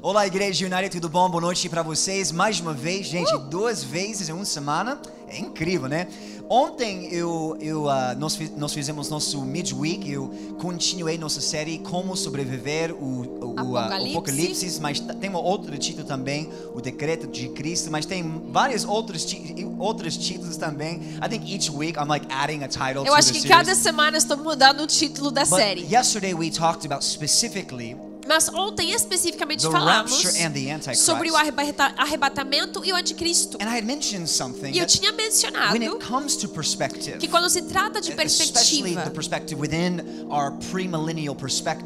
Olá, Igreja United, tudo bom? Boa noite para vocês. Mais uma vez, gente, duas vezes em uma semana. É incrível, né? Ontem eu, eu, uh, nós, nós fizemos nosso midweek, eu continuei nossa série Como Sobreviver o, o, o, uh, Apocalipse. Apocalipse, mas tem um outro título também, o Decreto de Cristo, mas tem vários outros, outros títulos também. I think each week I'm like adding a title Eu acho que series. cada semana estou mudando o título da But série. yesterday we talked about specifically Mas ontem especificamente falamos sobre o arrebata- arrebatamento e o anticristo. And I had mentioned something E eu tinha mencionado when it comes to perspective, que quando se trata de perspectiva,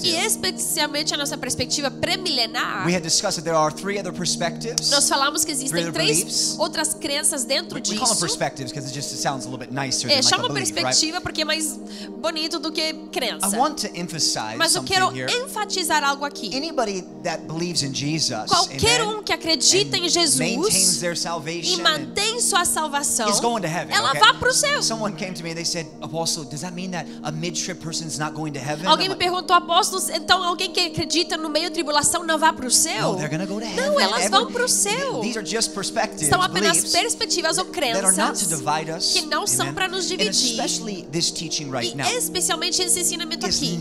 e especialmente a nossa perspectiva perspectives. nós falamos que existem três outras crenças dentro We, we call them disso. perspectives because it just sounds a little bit nicer É, chama perspectiva porque é mais bonito do que crença. I want to emphasize Mas eu quero enfatizar algo aqui. Anybody that believes in Jesus, Qualquer um que acredita em Jesus e mantém sua salvação, is going to heaven. ela okay? vai para o céu. Someone came to me and they said, Apostle, does that mean that a mid-trib person is not going to heaven? Alguém me perguntou, apóstolos, então alguém que acredita no meio tribulação não vai para o céu? No, go. Não, elas vão para o céu. These are just perspectives, São apenas perspectivas ou crenças us. que não são amen? para nos dividir. right e now. especialmente esse ensinamento aqui.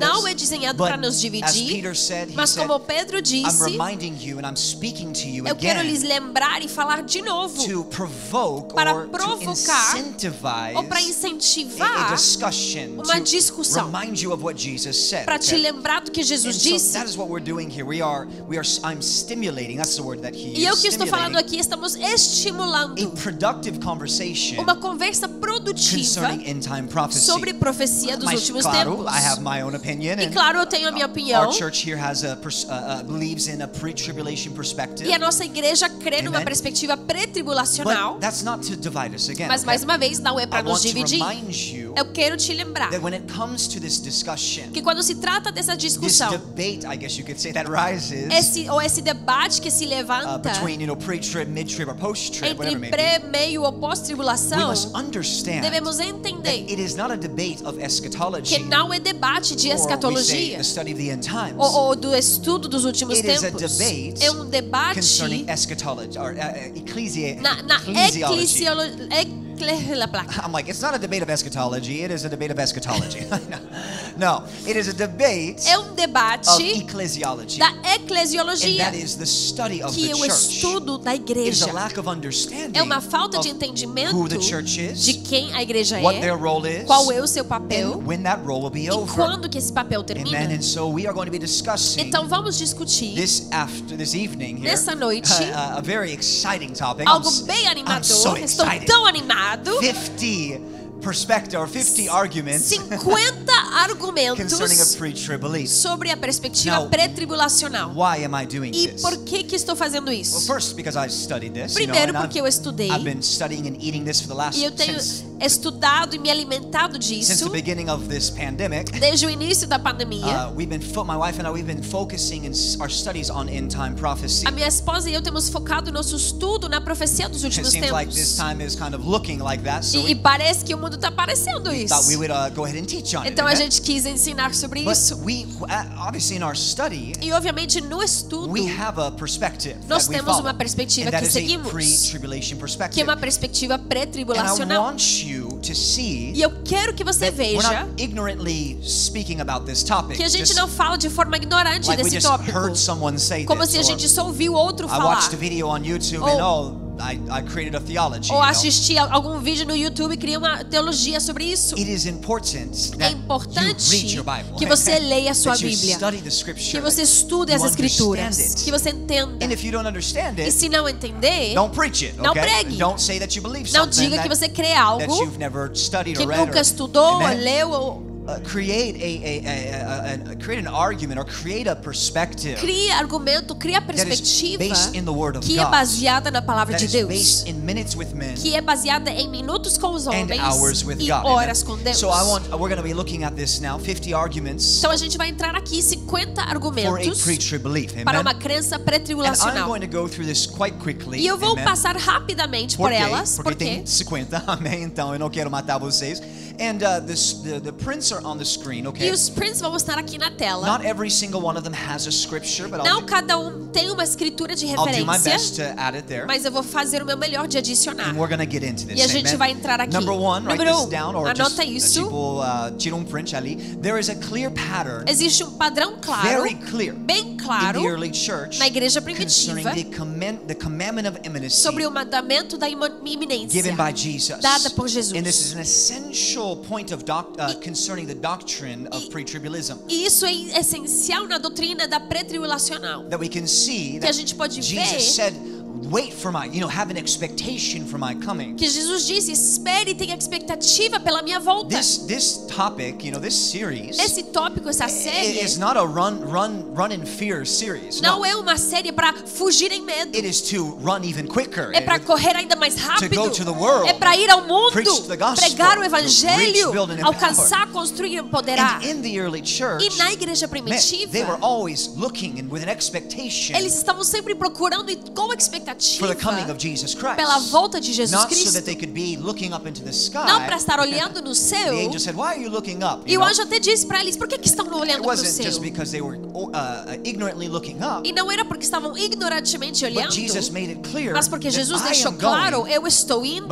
Não é desenhado para nos as dividir, Peter said, he mas como Pedro I'm disse, reminding you and I'm speaking to you eu quero lhes lembrar e falar de novo, para provocar ou para incentivar, uma discussão. para te lembrar do que Jesus disse. E eu que estou falando aqui, estamos estimulando uma conversa produtiva sobre profecia dos Mas, últimos claro, tempos. I have my own opinion. E claro, eu tenho a minha opinião. Our church here has a uh, uh, believes in a pre-tribulation perspective. E a nossa igreja crê numa Amen. perspectiva pré-tribulacional. But that's not to divide us again. Mas mais uma vez, não é para nos dividir. You Eu quero te lembrar that when it comes to this discussion, que quando se trata dessa this discussão, debate, I guess you could say, that rises esse ou esse debate que se uh, levanta between you know pre-trib, mid-trib, or post-trib, entre pré, meio ou pós-tribulação, devemos that entender it is not a debate of eschatology. que não é debate de or we say escatologia the study of the end times. ou, ou do estudo dos últimos It is a tempos. debate É um debate concerning eschatology or uh, uh, ecclesi- na, na ecclesiology. Eclesiolo- ecle- I'm like, it's not a debate of eschatology. It is a debate of eschatology. no, it is a debate É um of debate ecclesiology. da and eclesiologia, that is the study of que the é o church. estudo da is igreja. a lack of understanding É uma falta de of entendimento who the church is, de quem a igreja what their é, role is, qual é o seu and papel when that role will be e over. quando que esse papel Amen. termina. And so we are going to be discussing Então vamos discutir this after this evening here. Nessa noite, a, a very exciting topic. I'm algo s- bem I'm animador. so Estou excited. tão animado. 50 perspective or 50 arguments 50 argumentos sobre a perspectiva pré-tribulacional. Why am I doing E this? por que que estou fazendo Well, isso? first because I studied this. you know, Primeiro porque I've, eu estudei I've been studying and eating this for the last e eu tenho since, estudado e me alimentado since disso the beginning of this pandemic. desde o início da pandemia. Uh, we've been my wife and I we've been focusing in our studies on end time prophecy. A minha esposa e eu temos focado nosso estudo na profecia dos últimos seems like this tempos. time is kind of looking like that, so E, we e parece que o mundo está parecendo isso. would uh, go ahead and teach on Então it. a gente quis ensinar sobre isso. we uh, E obviamente no estudo, we have a perspective Nós temos uma perspectiva que seguimos, que é uma perspectiva pré-tribulacional. E eu quero que você veja que a gente não fala de forma ignorante desse tópico. Como se a gente só ouviu outro falar. I, I created a theology. Ou you know? algum vídeo no YouTube e criar uma teologia sobre isso. It is important É that you importante read your Bible. que você leia a sua you Bíblia. study the scripture. Que você estude you as escrituras. Que você entenda. And if you don't understand E it, se não entender, don't preach it. não okay? pregue. Don't say that you believe não diga que você crê algo you've never studied que or read. nunca or, estudou, ou leu ou Uh, create a, a, a, a, create an argument or create a perspective cria argumento, cria perspectiva based in the Word of que é baseada na palavra de Deus. Que é baseada em minutos com os homens e horas com Deus. So I want we're going to be looking at this now, 50 arguments Então a gente vai entrar aqui 50 for a argumentos para uma crença pré-tribulacional. going to go through this quite quickly. E eu vou passar rapidamente Por elas, Porque porque tem 50, amém? Então eu não quero matar vocês. And uh, this, the, the prints are on the screen, okay? E os prints vão estar aqui na tela. Not every single one of them has a scripture, but I'll Não do, cada um tem uma escritura de I'll do my referência, best to add it there. mas eu vou fazer o meu melhor de adicionar. And we're gonna get into this. E a gente amen? vai entrar aqui. Number one, write Número this um, down, or anota just, isso. Tipo, uh, tira um print ali. There is a clear pattern, Existe um padrão claro, very clear, bem in claro, the early church na igreja primitiva the, command, the commandment of imminency sobre o mandamento da iminência given by Jesus. dada por Jesus. And this is an essential point of doc, uh, concerning the doctrine of pre-tribalism. E isso é essencial na doutrina da pré-tribulacional. That we can see Que a that gente pode Jesus ver said, wait for my, you know, have an expectation for my coming. que Jesus disse: espere e tenha expectativa pela minha volta. This this topic, you know, this series Esse tópico, essa série, is not a run run run in fear series. não No. é uma série para fugir em medo. It is to run even quicker. É para correr ainda mais rápido. go to the world. É para ir ao mundo, Preach the gospel. pregar o Reach, evangelho, build, and alcançar, construir e empoderar. And in the early church, E na igreja man, they were primitiva, always looking and with an expectation eles estavam sempre procurando e com for expectativa the coming of Jesus Christ. pela volta de Jesus Cristo. Não para estar olhando no céu. E o anjo até disse para eles: por que, que estão olhando para o wasn't just céu? because they were uh, ignorantly looking up, E não era porque estavam ignorantemente but olhando, mas porque Jesus deixou claro: eu estou indo,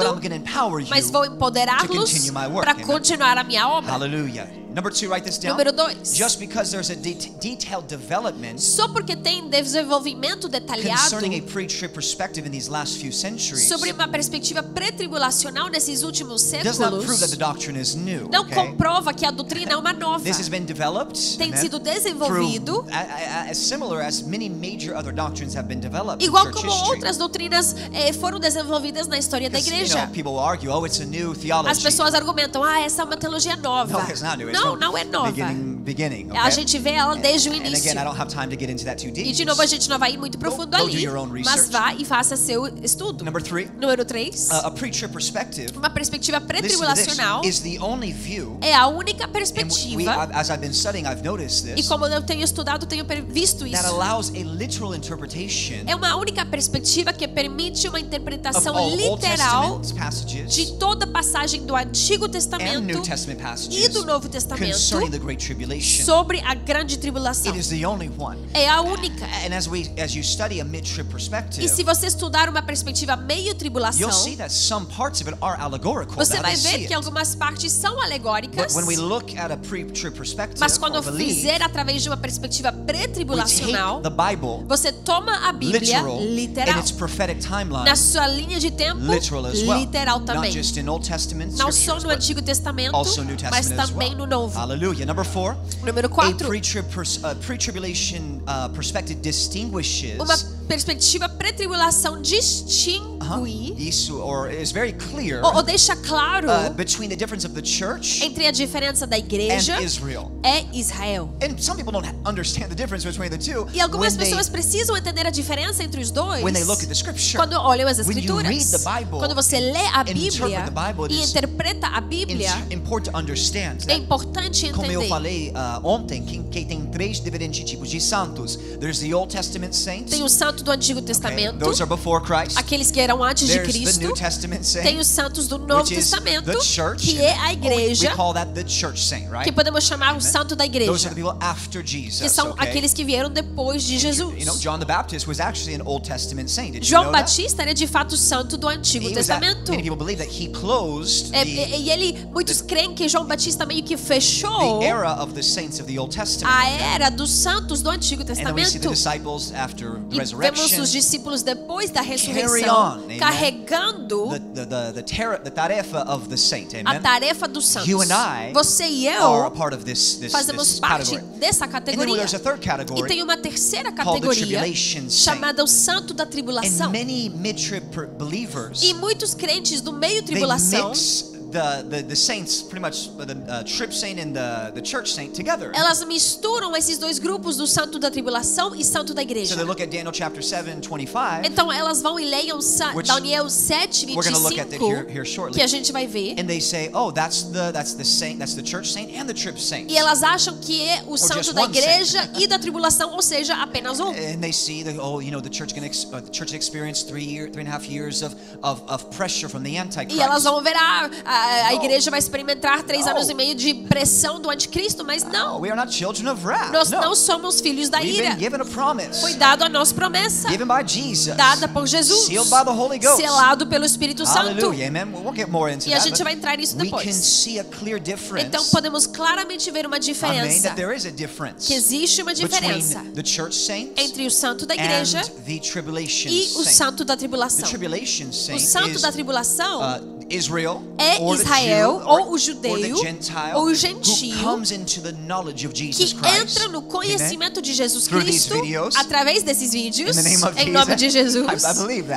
mas vou empoderá-los para continuar a minha obra. Hallelujah. Number two, write this down. Número dois. Just because there's a det- detailed development Só porque tem desenvolvimento detalhado concerning a pre-trib perspective in these last few centuries sobre uma perspectiva pré-tribulacional nesses últimos does not prove that the séculos, doctrine is new. não okay? comprova que a doutrina é uma nova. This has been developed Tem sido desenvolvido a- a- a- as similar as many major other doctrines have been developed igual como history. outras doutrinas eh, foram desenvolvidas na história da 'Cause, you know, igreja. people argue, oh, it's a new theology. As pessoas argumentam, ah, essa é uma teologia nova. No, it's not new. It's Não, from não é nova. Beginning, beginning, A okay? gente vê ela desde o início. again, I don't have time to get into that too deep. E de novo a gente não vai ir muito profundo go ali, own mas vá e faça seu estudo. Number three, Número 3, uh, a pre-trib perspective. uma perspectiva this. pré-tribulacional Is the only view. é a única we, perspectiva as I've been studying, I've noticed E this. como eu tenho estudado, tenho visto That isso. allows a literal interpretation É uma única perspectiva que permite uma interpretação literal de toda passagem do Antigo Testamento e do Novo Testamento concerning the Great Tribulation. sobre a grande tribulação. It is the only one. É a única. And as we as you study a mid-trib perspective, E se você estudar uma perspectiva meio tribulação, you'll see that some parts of it are allegorical. você vai ver que algumas partes são But alegóricas. when we look at a pre-trib perspective, Mas quando fizer através de uma perspectiva pré-tribulacional, the Bible você toma a Bíblia literal in literal. its prophetic timeline, Na sua linha de tempo, literal também. just in Old Testament Não só no Antigo Testamento, mas também no Novo. Hallelujah. Number four, Número a 4. pre-trib pers- uh, pre-tribulation uh, perspective distinguishes Uma perspectiva pré-tribulação distingue isso, or is very clear ou, ou deixa claro uh, between the difference of the church entre a diferença da igreja and Israel. é Israel. And some people don't understand the difference between the two E algumas when they, pessoas precisam entender a diferença entre os dois when they look at the scripture. quando olham as When you escrituras. read the Bible Quando você lê a Bíblia interpret the Bible, e interpreta a Bíblia, important to understand é importante Como eu entender. falei uh, ontem, que, que tem três diferentes tipos de santos. There's the Old Testament saints. Tem o santo do Antigo? Testamento, Those are before Christ. aqueles que eram antes de the Cristo. New Testament Tem os santos do Novo Testamento, the church. que é a igreja, we call that the church saint, right? que podemos chamar o santo da Those igreja, are the people after Jesus. que são okay? aqueles que vieram depois de Jesus. You know, John the João? Batista era de fato santo do Antigo He was at- Testamento. many people believe that he closed É, the, e ele, muitos creem que João Batista meio que fechou the era of the saints of the Old Testament. a era dos santos do Antigo the Testamento. E vemos os discípulos depois da on, ressurreição amen. carregando the, the, the, saint. a tarefa dos santos. You and I Você e eu this, this, fazemos this parte category. dessa categoria. E tem uma terceira categoria chamada o santo da tribulação. E muitos crentes do meio tribulação, the, the, the saints, pretty much the uh, trib saint and the, the church saint together. elas misturam esses dois grupos do santo da tribulação e santo da So igreja. they look at Daniel chapter 7, 25. Então elas vão e leiam Which Daniel 7, We're going to look at that here, 25, here shortly. que a gente vai ver. And they say, oh, that's the that's the saint, that's the church saint and the trib saint. E elas acham que é o santo da igreja e da tribulação, ou seja, apenas um. And they see that oh, you know, the church can ex- uh, the church experienced three year, three and a half years of, of, of pressure from the E Antichrist. elas vão ver, ah, a, a, igreja vai experimentar três No. anos e meio de pressão do anticristo, mas No, não. Nós não somos filhos da ira. Foi dado a nossa promessa, dada por Jesus, selado pelo Espírito Santo. E a gente vai entrar nisso depois. Então podemos claramente ver uma diferença. Que existe uma diferença entre o santo da igreja e o santo da tribulação. O santo da tribulação uh, Israel é Israel, ou o judeu, ou o gentio, que entra no conhecimento de Jesus Cristo através desses vídeos, em nome de Jesus.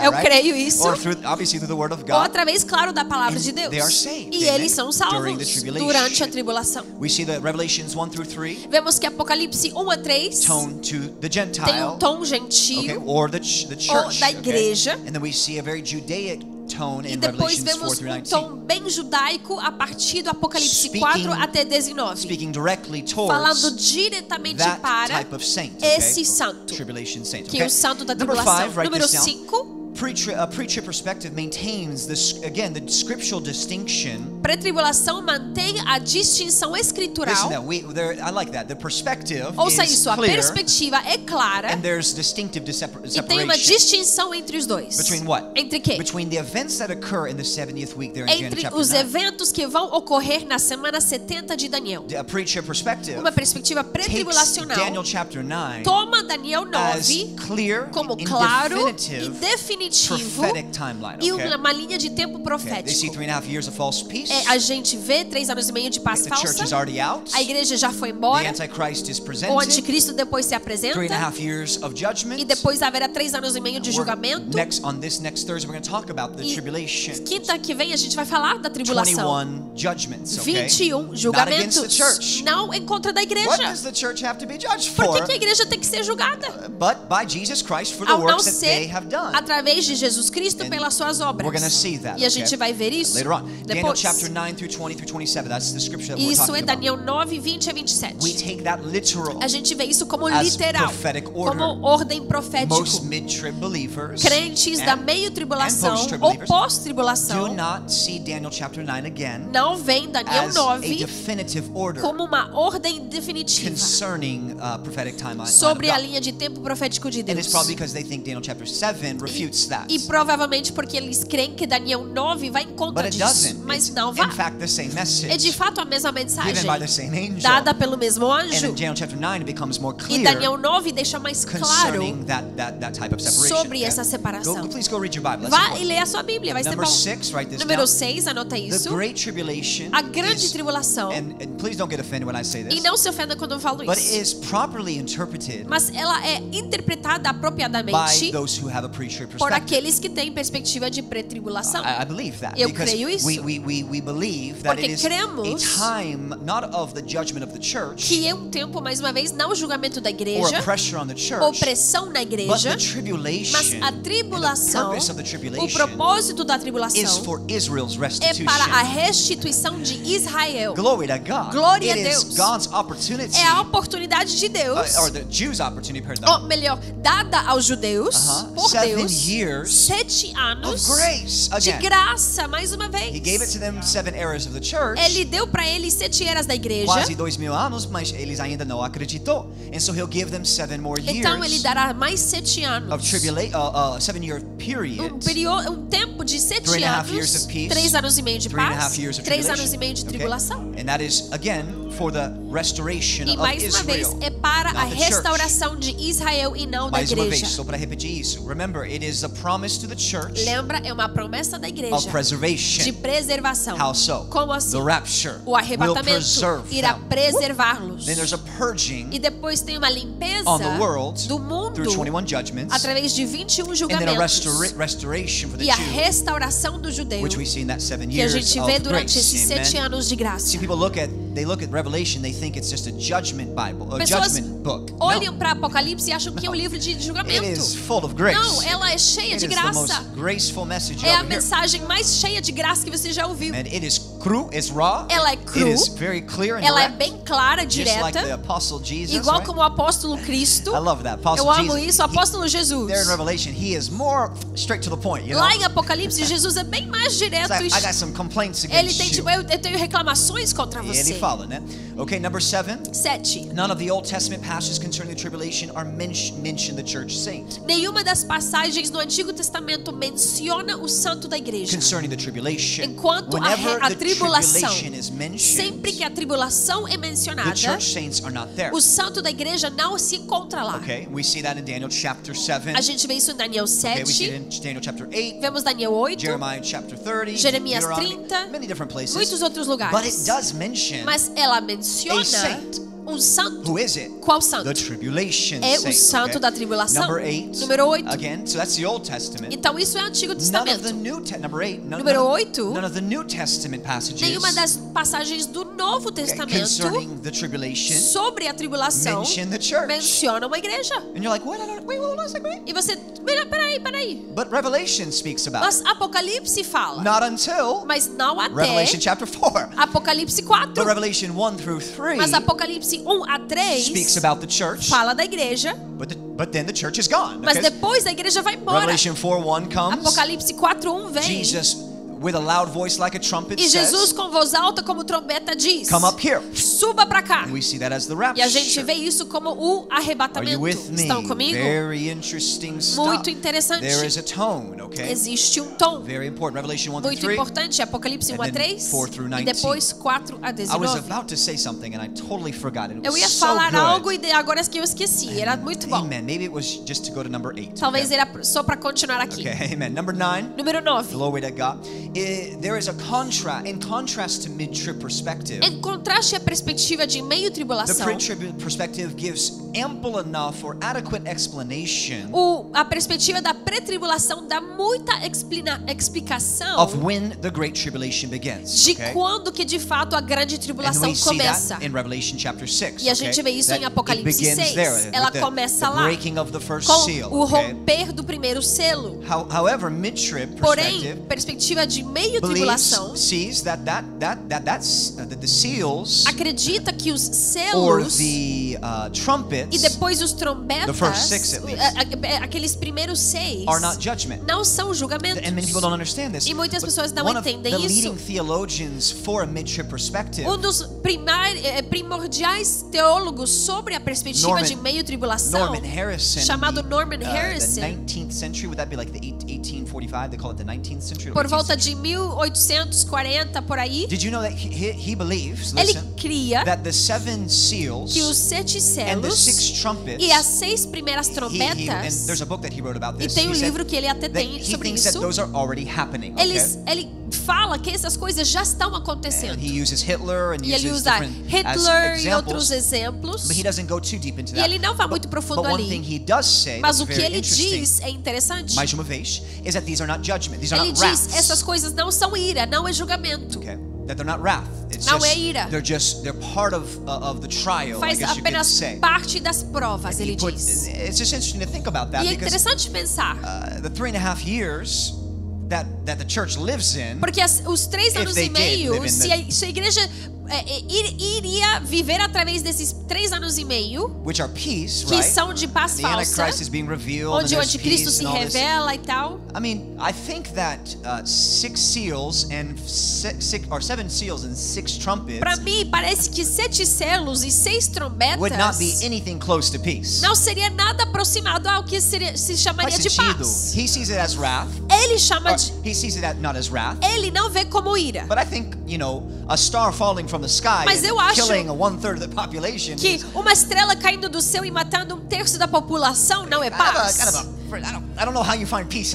Eu creio isso. Ou através, claro, da palavra de Deus. E eles são salvos durante a tribulação. We see that Revelations 1 through 3 Vemos que Apocalipse 1 a 3 tone to the Gentile. tem um tom the church. da igreja. And then we see a very Judaic E depois Revelations 4 vemos um 19. tom bem judaico a partir do Apocalipse Speaking- 4 até 19. Speaking directly Falando diretamente para type of saint. okay? esse santo. Tribulation saint. que é o santo da tribulação. Número this down. 5, A pre-trib perspective maintains this again the scriptural distinction. pré-tribulação mantém a distinção Listen escritural. to that. We, there, I like that. The perspective Ouça is isso, a clear, perspectiva é clara and there's distinctive dis- e tem uma separation distinção entre os dois. between what? Entre quê? Between the events that occur in the 70th week there in Entre os 9. eventos que vão ocorrer na semana 70 de Daniel. A pre-trib perspective Uma perspectiva takes pré-tribulacional Daniel chapter 9 toma Daniel as 9 clear como claro e definitive definitivo timeline. e Okay? uma linha de tempo Okay, profético. peace. É, a gente vê três anos e meio de paz falsa. out. A igreja já foi embora. O anticristo depois se apresenta. judgment. E depois haverá três anos e meio de julgamento. Next on this next Thursday, we're going to talk about the E quinta que vem a gente vai falar da tribulação. 21 judgments. Okay? 21 Not against julgamentos. Não em contra da What igreja. does the church have to be judged Por for? que, que a igreja tem que ser julgada? But by Jesus Christ for the Ao works that they have done. através de Jesus Cristo And pelas suas obras. That. E a okay? gente vai ver isso Later on. Daniel depois. chapter 9 through 20 through 27. That's the scripture that Isso é. Daniel 9, 20 a 27. We take that literal. A gente vê isso como literal, como ordem profético. Most mid-trib believers Crentes da and meio tribulação and post-trib ou believers do pós-tribulação not see Daniel chapter 9 again não veem Daniel as a 9 definitive order como uma ordem definitiva concerning uh, prophetic timeline. sobre a linha de tempo profético de And Deus. it's probably because they think Daniel chapter 7 refutes that. E provavelmente porque eles creem que Daniel 9 vai em But contra it disso, mas It's, não vai. in fact, the same É de message fato a mesma mensagem by the same angel. dada pelo mesmo And anjo. in Daniel chapter 9, it becomes more E clear Daniel 9 deixa mais claro that, that, that type of separation. sobre okay? essa separação. Go, please go read your Bible. Vá e leia a sua Bíblia, vai ser Number bom. six, write this Número down. 6, anota The isso. Great Tribulation A grande is, tribulação. and, and please don't get offended when I say E this, não se ofenda quando eu falo but it isso. is properly interpreted Mas ela é interpretada by apropriadamente those who have a pre-trib por perspective. aqueles que têm perspectiva de pré-tribulação. Eu because creio isso. we, we, we, we believe that Porque cremos church Que é um tempo, mais uma vez, não o julgamento da igreja, church, opressão na but igreja, mas a tribulação, o propósito da is tribulação for Israel's é para a restituição de Israel. Glory to God. Glória a Deus. É a oportunidade de Deus, uh, or the Jews' opportunity, perdão, ou melhor, dada aos judeus, Uh-huh. por Seven Deus, years sete of anos grace. de Again, graça, mais uma vez. He gave it to them seven eras of the church. Ele deu para eles sete eras da igreja. Quase dois mil anos, mas eles ainda não acreditou. And so he'll give them seven more years Então ele dará mais sete anos. of tribulation, uh, uh, seven year period. um período, um tempo de sete Three and a half years anos, of peace, três anos e meio de three and a paz, half years of três anos e meio de Okay? tribulação. And that is again for the restoration E of mais uma vez Israel. é para a restauração de Israel e não da Mais uma vez, igreja. só para repetir isso. Remember, it is a promise to the church Lembra, é uma promessa da of igreja preservation. de preservação. How so? Como assim? The rapture O arrebatamento irá preservá-los. Then there's a purging E depois tem uma limpeza on the world do mundo through 21 judgments, através de 21 and then a julgamentos. restora- restoration for the E a restauração do judeu which we see in that seven que a years gente of vê durante esses sete anos de graça. See, people look at they look at Revelation, they think it's just a judgment Bible, a Pessoas judgment book. olham No, para Apocalipse e acham que é um livro de it julgamento. is full of grace. Não, ela é cheia It de is the most graça. graceful message É a mensagem mais cheia de graça que você já ouviu. And it is cru, it's raw. Ela é It cru. is very clear and Ela é direct, bem clara, just like the direta, apostle Jesus. igual right? como o apóstolo Cristo. I love that. Apostle Eu amo Jesus. isso, o he- apóstolo Jesus. there in Revelation, he is more straight to the point. You know, Lá em Apocalipse, Jesus é bem mais direto. like, I got some complaints Ele against tem you. tipo, eu, eu tenho reclamações contra E ele você. fala, né? Okay, number seven. 7. None of the Old Testament passages concerning the tribulation are men- mention the church saint. Nenhuma das passagens no Antigo Testamento menciona o santo da igreja. Concerning the tribulation, Enquanto a, whenever re- a the tribulação, sempre que a tribulação é mencionada, o santo da igreja não se encontra lá. Okay, we see that in Daniel chapter 7. A gente vê isso em Daniel Okay, we see it 7, in Daniel chapter 8, vemos Daniel 8, Jeremiah chapter 30, Jeremias Deuteronomy, 30, many different places. muitos outros But it lugares. does mention Mas ela menciona. Um santo. Who is it? Qual The santo? tribulation É o santo okay? da tribulação. Number 8. Número 8. Again, so that's the Old Testament. Então isso é o Antigo None of the Testamento. New Te- number 8. None, Número none, oito. none of the New Testament passages Nenhuma das passagens do Novo Testamento concerning the tribulation sobre a tribulação mention the church. mencionam a igreja. And you're like, what? Wait, hold on a second. Wait. E você, pera- peraí, peraí. But Revelation speaks about Mas Apocalipse fala, not until mas não até Revelation chapter 4. Apocalipse 4. But Revelation 1 through 3 Mas Apocalipse 1 a 3 speaks about the church, fala da igreja, but, the, but then the church is gone. mas depois a igreja vai embora. Revelation 4 1 comes. Apocalipse 4:1 vem. Jesus, with a loud voice like a trumpet, E Jesus says, com voz alta como trombeta diz: Come up here. Suba pra cá. And we see that as the E a gente rapture. vê isso como o Are arrebatamento. with me? Estão comigo? Very interesting stuff. Muito interessante. There is a tone, okay? Existe um tom Very important. Revelation 1 through muito 3. importante, Apocalipse 1 a And then 3 4 through e 19. depois 4 a I was 19. about to say something and I totally forgot it. It Eu ia so falar good. algo e agora que eu esqueci. Era muito bom. Amen. Maybe it was just to go to number 8. Talvez okay? era só para continuar aqui. Okay, amen. Number 9. Número The 9. low way to God. There is a contrast, in contrast to mid-trib perspective. Em contraste à perspectiva de meio The tribulação, pre-trib perspective gives ample enough or adequate explanation o, a perspectiva da pré-tribulação dá muita explina- explicação of when the great tribulation begins. de okay? quando que de fato a grande And tribulação começa. in Revelation chapter 6. E a gente okay? vê isso That em Apocalipse it begins 6. there, Ela the, começa the lá, breaking of the first Com seal. o okay? romper do primeiro selo. How, however, mid-trib Porém, perspective perspectiva de meio believes, tribulação sees that that that uh, seals acredita que os selos the uh, e trumpets depois os trombetas, six, least. a- aqueles primeiros seis, are not judgment. não são julgamentos. And many people don't understand this. E muitas pessoas não entendem isso. Um dos primar, eh, primordiais teólogos sobre a perspectiva Norman- de meio tribulação, Norman Harrison, chamado Norman uh, Harrison, the 19th century, would that be like the eight- 1845? They call it the 19th century. or por 18th volta century? De 1840 por aí, Did you know that he, he, believes, ele listen, cria that the seven seals que os sete and the six selos trumpets, e as seis primeiras he, he, and trombetas, there's a book that he wrote about e this. tem um livro que ele até tem sobre isso, eles, ele fala que essas coisas já estão And acontecendo. he uses Hitler and E ele usa Hitler e outros exemplos. But he doesn't go too deep into E ele não vai muito profundo ali. Mas o que ele diz é interessante. mais uma vez, is that these are not judgment. These are Ele not diz: essas coisas não são ira, não é julgamento. Okay, that they're not wrath. It's Não just, é ira. They're just they're part of uh, of the trial. Faz apenas parte das provas, He ele put- diz. it's just interesting to think about that E é because interessante pensar, uh, the three and a half years porque os três anos e meio, se a, se a igreja iria viver através desses três anos e meio, which are peace, que right? são de paz the falsa, onde o anticristo se revela e tal. I mean, I think that uh, six seals and six, six or seven seals and six trumpets Para mim, parece que sete selos e seis would not be trombetas anything close to peace. não seria nada aproximado ao que seria- se chamaria Faz de sentido. paz. He sees it as wrath. Ele chama de. he sees it as, not as wrath. Ele não vê como ira. But I think, you know, a star falling from the sky Mas eu acho killing a one third of the population. Que uma estrela caindo do céu e matando um terço da população não é kind of a, paz. kind of a, You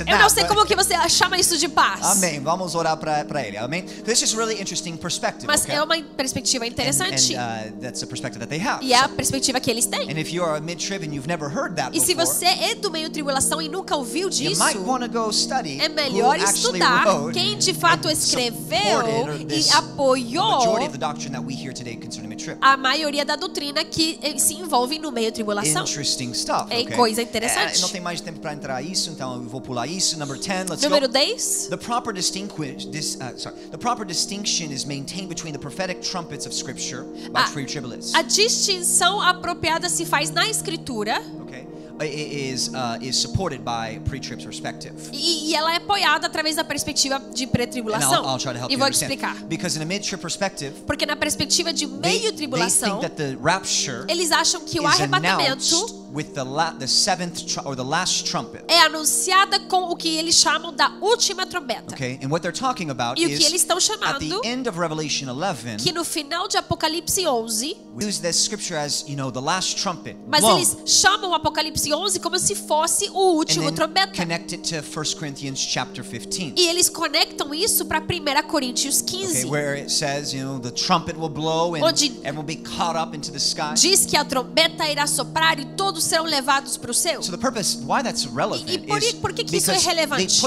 Eu não sei como que você chama isso de paz. Amém. Vamos orar para ele. Amém. This is really interesting perspective. Mas okay? é uma perspectiva and, interessante. and, uh, that's the perspective that they have. E é a perspectiva que eles têm. and if you are a mid-trib and you've never heard that E se before, você é do meio tribulação e nunca ouviu you disso, might want to go study é melhor estudar quem de fato and escreveu e apoiou majority of the doctrine that we hear today concerning mid-trib. a maioria da doutrina que eh, se envolve no meio tribulação. Interesting stuff. É okay? coisa interessante. É, não tem mais tempo para entrar isso, então eu vou pular isso. Number 10, let's Número go. 10. The proper distinction, this, uh, sorry, the proper distinction is maintained between the prophetic trumpets of Scripture by A- pre-tribularists. A distinção apropriada se faz na escritura Okay, i- is uh, is supported by pre-trib's perspective. e, e ela é apoiada através da perspectiva de pré-tribulação. E vou explicar. Because in a mid-trib perspective, Porque na perspectiva de they, meio they tribulação, think that the rapture eles acham que o arrebatamento with the la- the seventh or the last trumpet. é anunciada com o que eles chamam da última trombeta. Okay, and what they're talking about E o que is eles estão at chamando the end of Revelation 11, que no final de Apocalipse 11, we use this scripture as you know the last trumpet. mas blown, eles chamam Apocalipse 11 como se fosse o último trombeta. connect it to 1 Corinthians chapter 15. E eles conectam isso para 1 Coríntios Okay, 15. where it says, you know, the trumpet will blow and everyone will be caught up into the sky. Diz que a trombeta irá soprar e todos serão levados para o céu. So the purpose, why that's relevant E- e por- por que que isso é relevante?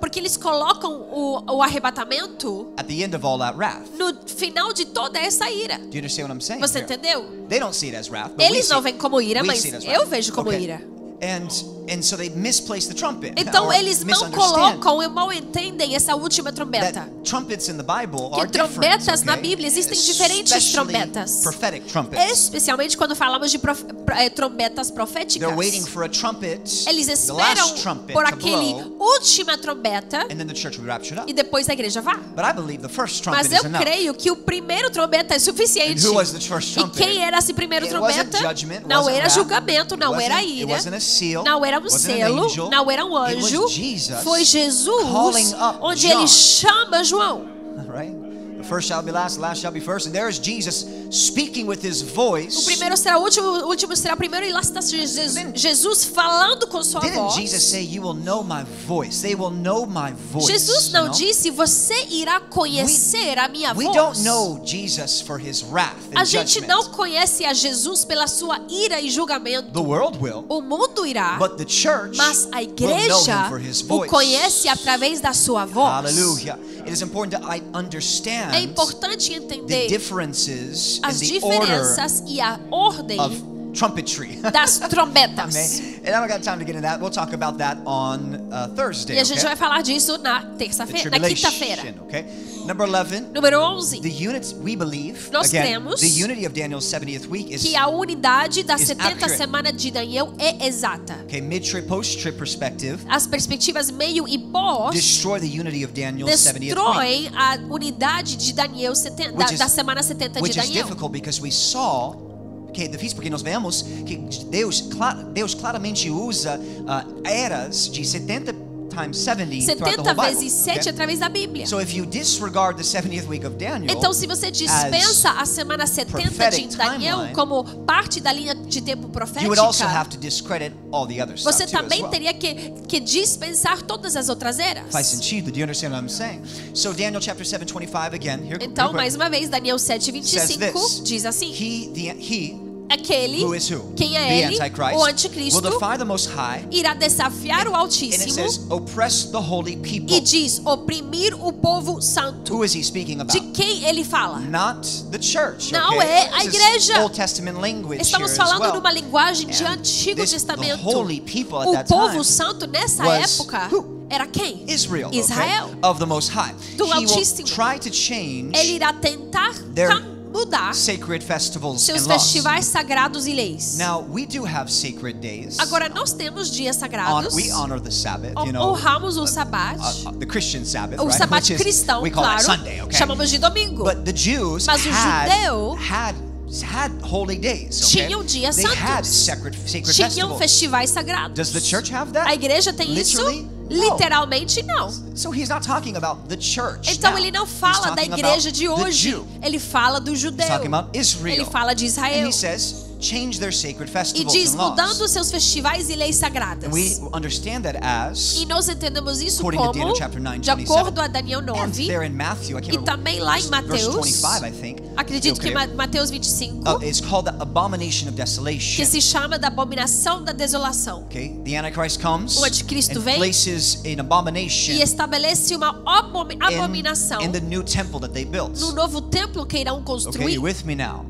Porque eles colocam o, o arrebatamento at the end of all that wrath. no final de toda essa ira. Do you understand what I'm saying? Você entendeu? They don't see it as wrath. Eles não veem como ira, mas eu vejo como Okay. ira. And and so they misplace the trumpet. Então eles não colocam e mal entendem essa última trombeta. that trumpets in the Bible Que trombetas na? Bíblia existem diferentes Especially trombetas. Prophetic trumpets. Especialmente quando falamos de prof- pro- eh, trombetas proféticas. They're waiting for a trumpet, Eles the esperam last trumpet por aquele última trombeta e depois a igreja vá. But I believe the first trumpet Mas is eu creio que o primeiro trombeta é suficiente. E quem era esse primeiro trombeta? Não era julgamento, não era ira, não era um selo, não era um anjo. Jesus Foi Jesus onde ele chama João. First shall be last, last shall be first. And there is Jesus speaking with his O voice. primeiro será o último, o último será o primeiro e lá está Jesus, falando com sua Didn't voz. Jesus say, You will know my voice? They will know my voice. Jesus you não know? disse você irá conhecer a minha We voz. don't know Jesus for his wrath and A gente judgment. não conhece a Jesus pela sua ira e julgamento. The world will. O mundo irá, But the church mas a igreja for his o voice. conhece através da sua voz. Hallelujah. It is important to I- understand É importante the entender differences as diferenças e a ordem trumpetry. das trombetas. Amen. And I don't got time to get into that. We'll talk about that on uh, Thursday. E a gente okay? vai falar disso na terça-feira, na quinta-feira. Okay. Number eleven. Número 11. The units we believe Nós again. cremos The unity of Daniel's 70th week is que a unidade da is 70 accurate. semana de Daniel é exata. okay. Mid-trib, post-trib perspective. As perspectivas meio e pós Destroy the unity of Daniel's 70th week, destroem a unidade de Daniel 70, da, is- da semana 70 de which is Daniel. difficult because we saw. Okay, difícil porque nós vemos que Deus, Deus claramente usa uh, eras de 70 times 70 throughout the 70 whole Bible. vezes 7 okay? através da Bíblia. So if you disregard the 70th week of Daniel, Então, se você dispensa a semana 70 de Daniel como parte da linha de tempo profética, have to discredit all the other você também teria que, que dispensar todas as outras eras. Faz sentido. Do you understand what I'm saying? So Daniel chapter 7, 25 again. Here, Então, mais uma vez, Daniel says 7,25 this. diz assim: He, the, he, Aquele, who is who? quem é ele, o anticristo, irá desafiar o and it Altíssimo says, oppress the holy people. e diz: oprimir o povo santo. Who is he speaking about? De quem ele fala? Not the church. Não é a igreja. Estamos falando numa linguagem de Antigo Testamento. O povo santo nessa época who? era quem? Israel? Israel. of the Most High. Do Altíssimo. try to change Ele irá tentar Their cam- mudar sacred festivals seus festivais sagrados e leis. Now we do have sacred days. Agora nós temos dias sagrados. we honor the Sabbath, you know, honramos o uh, uh, the Christian Sabbath, o right? Which is- cristão, we call claro. Sunday, okay? Chamamos de domingo. But the Jews Mas o had, judeu had had holy days. Okay? tinham dias they santos. had sacred sacred Tinham festivals. festivais sagrados. Does the church have that? A igreja tem Literally? isso? Literalmente não. So he's not talking about the church. Então now. ele não fala da igreja de hoje. Ele fala do judeu. Ele fala de Israel. says, E festivals diz, mudando seus festivais e leis sagradas. And we understand that as E nós entendemos isso According to como, Daniel chapter 9, de 27. acordo a Daniel and 9, there in Matthew, I can't e também lá em Mateus, 25, I think. acredito que Okay. Ma- Mateus 25, Uh, it's called the abomination of que desolation. se chama da abominação da desolação. Okay, the Antichrist comes O anticristo vem places an abomination E estabelece uma abomi- abominação in, in the new temple that they built. no novo templo que irão Okay, construir. you with me now?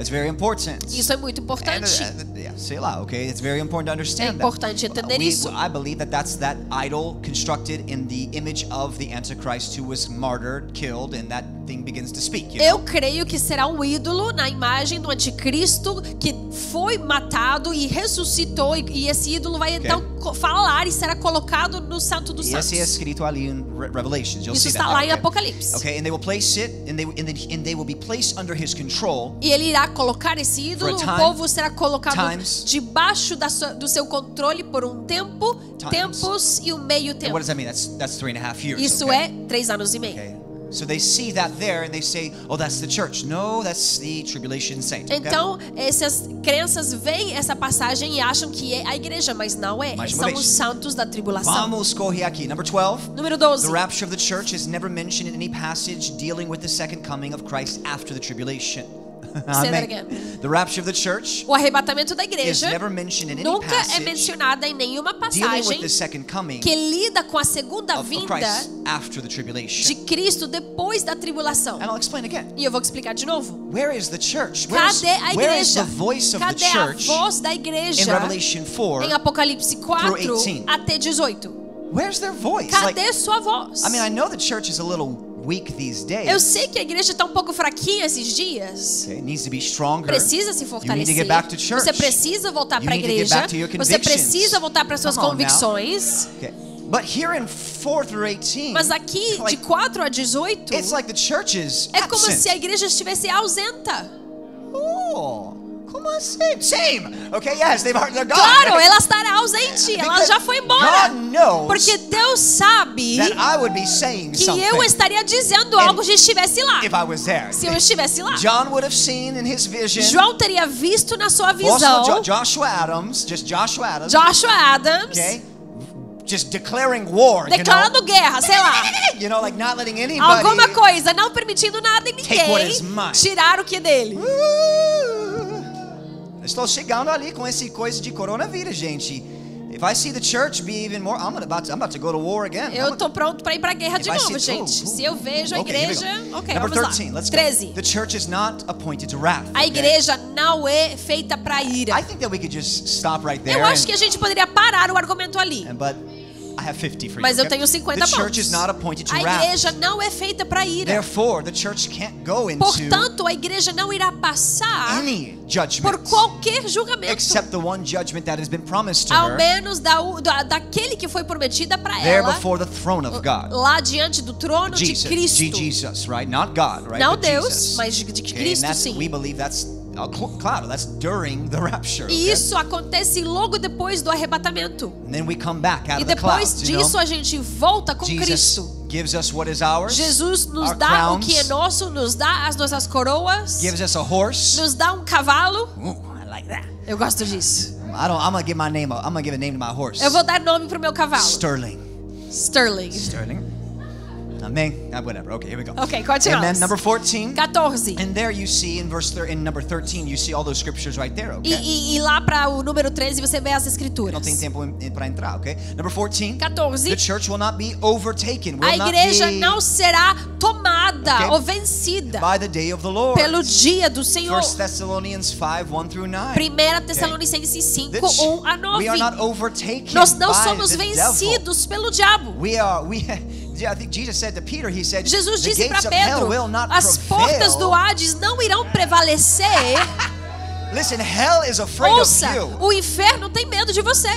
That's very important. Isso é muito And, importante. uh, yeah, sei lá, okay? It's very important to understand É that. importante entender We- isso. I believe that that's that idol constructed in the image of the Antichrist who was martyred, killed, and that thing begins to speak. You Eu know? creio que será um ídolo na imagem do anticristo que foi matado e ressuscitou e, e esse ídolo vai então co- falar e será colocado no Santo dos E Santos. esse é escrito ali em Re- Revelations. You'll Isso está lá em okay? Apocalipse. Okay, and they will place it, and they and they, and they will be placed under his control. E ele irá colocar esse ídolo, For o time, povo será colocado times. debaixo da sua- do seu controle por um tempo, Times. tempos e um meio tempo. that? That's that's years. Isso okay? é três anos e meio. Okay. So they see that there and they say, "Oh, that's the church." No, that's the tribulation saint. okay? Então, essas crenças veem essa passagem e acham que é a igreja, mas não é. São vez. os santos da tribulação. Vamos correr aqui. Number 12. Número 12. The rapture of the church is never mentioned in any passage dealing with the second coming of Christ after the tribulation. Again. The rapture of the church O arrebatamento da is igreja never mentioned in any nunca é passage mencionada em nenhuma passagem the second coming que lida com a segunda vinda Christ after the tribulation. de Cristo depois da tribulação. And I'll explain again. E eu vou explicar de novo. Where is the church? Cadê a where is igreja? the voice of the Cadê a church voz da in igreja Revelation 4? em Apocalipse 4 18? até 18? Where's their voice? Cadê sua voz? I mean, I know the church is a little. Eu sei que a igreja está um pouco fraquinha esses dias. Okay, it needs to be stronger. Precisa se You need to fortalecer. get back to church. Você precisa voltar para a igreja. back to your Você precisa voltar para suas convicções. Okay. But here in 4 through 18, Mas aqui, de like, 4 a 18, it's like the church is é como absent. se a igreja estivesse ausenta. Oh, como assim? Same. Okay, yes, they've they're gone. Claro, ela estará ausente. Ela Because já foi embora. God knows Porque Deus sabe that I would be saying que eu estaria dizendo algo se estivesse lá. if I was there. Se eu estivesse lá. John would have seen in his vision. João teria visto na sua visão Jo- Joshua Adams, just Joshua Adams, Joshua Adams okay, just declaring war. You know? declarando guerra, sei lá. You know, like not letting anybody. Alguma coisa, não permitindo nada e what ninguém tirar o que é dele. Uh, Estou chegando ali com esse coisa de coronavírus, gente. If I see the church be even more, I'm about to, I'm about to go to war again. Eu tô pronto para ir para guerra If de I novo, see- gente. Ooh, ooh. Se eu vejo a Okay, igreja, ok, Number vamos 13, lá. let's go. 13. The church is not appointed to wrath. A okay? igreja não é feita para ira. I think that we could just stop right there. Eu acho and- que a gente poderia parar o argumento ali. and- but Mas eu tenho 50 The church is pontos. not appointed to A igreja não é feita para ira. Therefore, the church can't go into Portanto, a igreja não irá passar por qualquer julgamento. except the one judgment that has been promised to Ao menos da, da- daquele que foi prometida para ela before the throne of God. lá diante do trono de Cristo. Não Deus, mas de, Cristo sim. Claro, that's during the rapture. E okay? isso acontece logo depois do arrebatamento. And then we come back out E of the depois clouds, you disso know? a gente volta com Jesus Cristo. gives us what is ours. Jesus nos our dá crowns, o que é nosso, nos dá as nossas coroas, Gives us a horse. nos dá um cavalo. Ooh, I like that. Eu gosto disso. I don't. I'm gonna give my name. A, I'm gonna give a name to my horse. Eu vou dar nome pro meu cavalo. Sterling. Sterling. Sterling. Amém. Uh, whatever. Okay, here we go. Ok, continuamos. And then number 14. 14. And there you see in verse thir- in number 13, you see all those scriptures right there. E, Okay. e, e lá para o número 13 você vê as escrituras. Não tem tempo para entrar, okay? Number 14. 14. The church will not be overtaken. Will A igreja be não será tomada Okay. ou vencida by the day of the Lord. pelo dia do Senhor. 1 Thessalonians 5, 1 through 9. 1 Tessalonicenses 5, The ch- 1 a 9. We are not overtaken Nós não somos vencidos pelo diabo. devil. We are we Jesus disse para Pedro: as portas do. Hades não irão prevalecer. Listen, hell is afraid Ouça, of you. o inferno tem medo de você.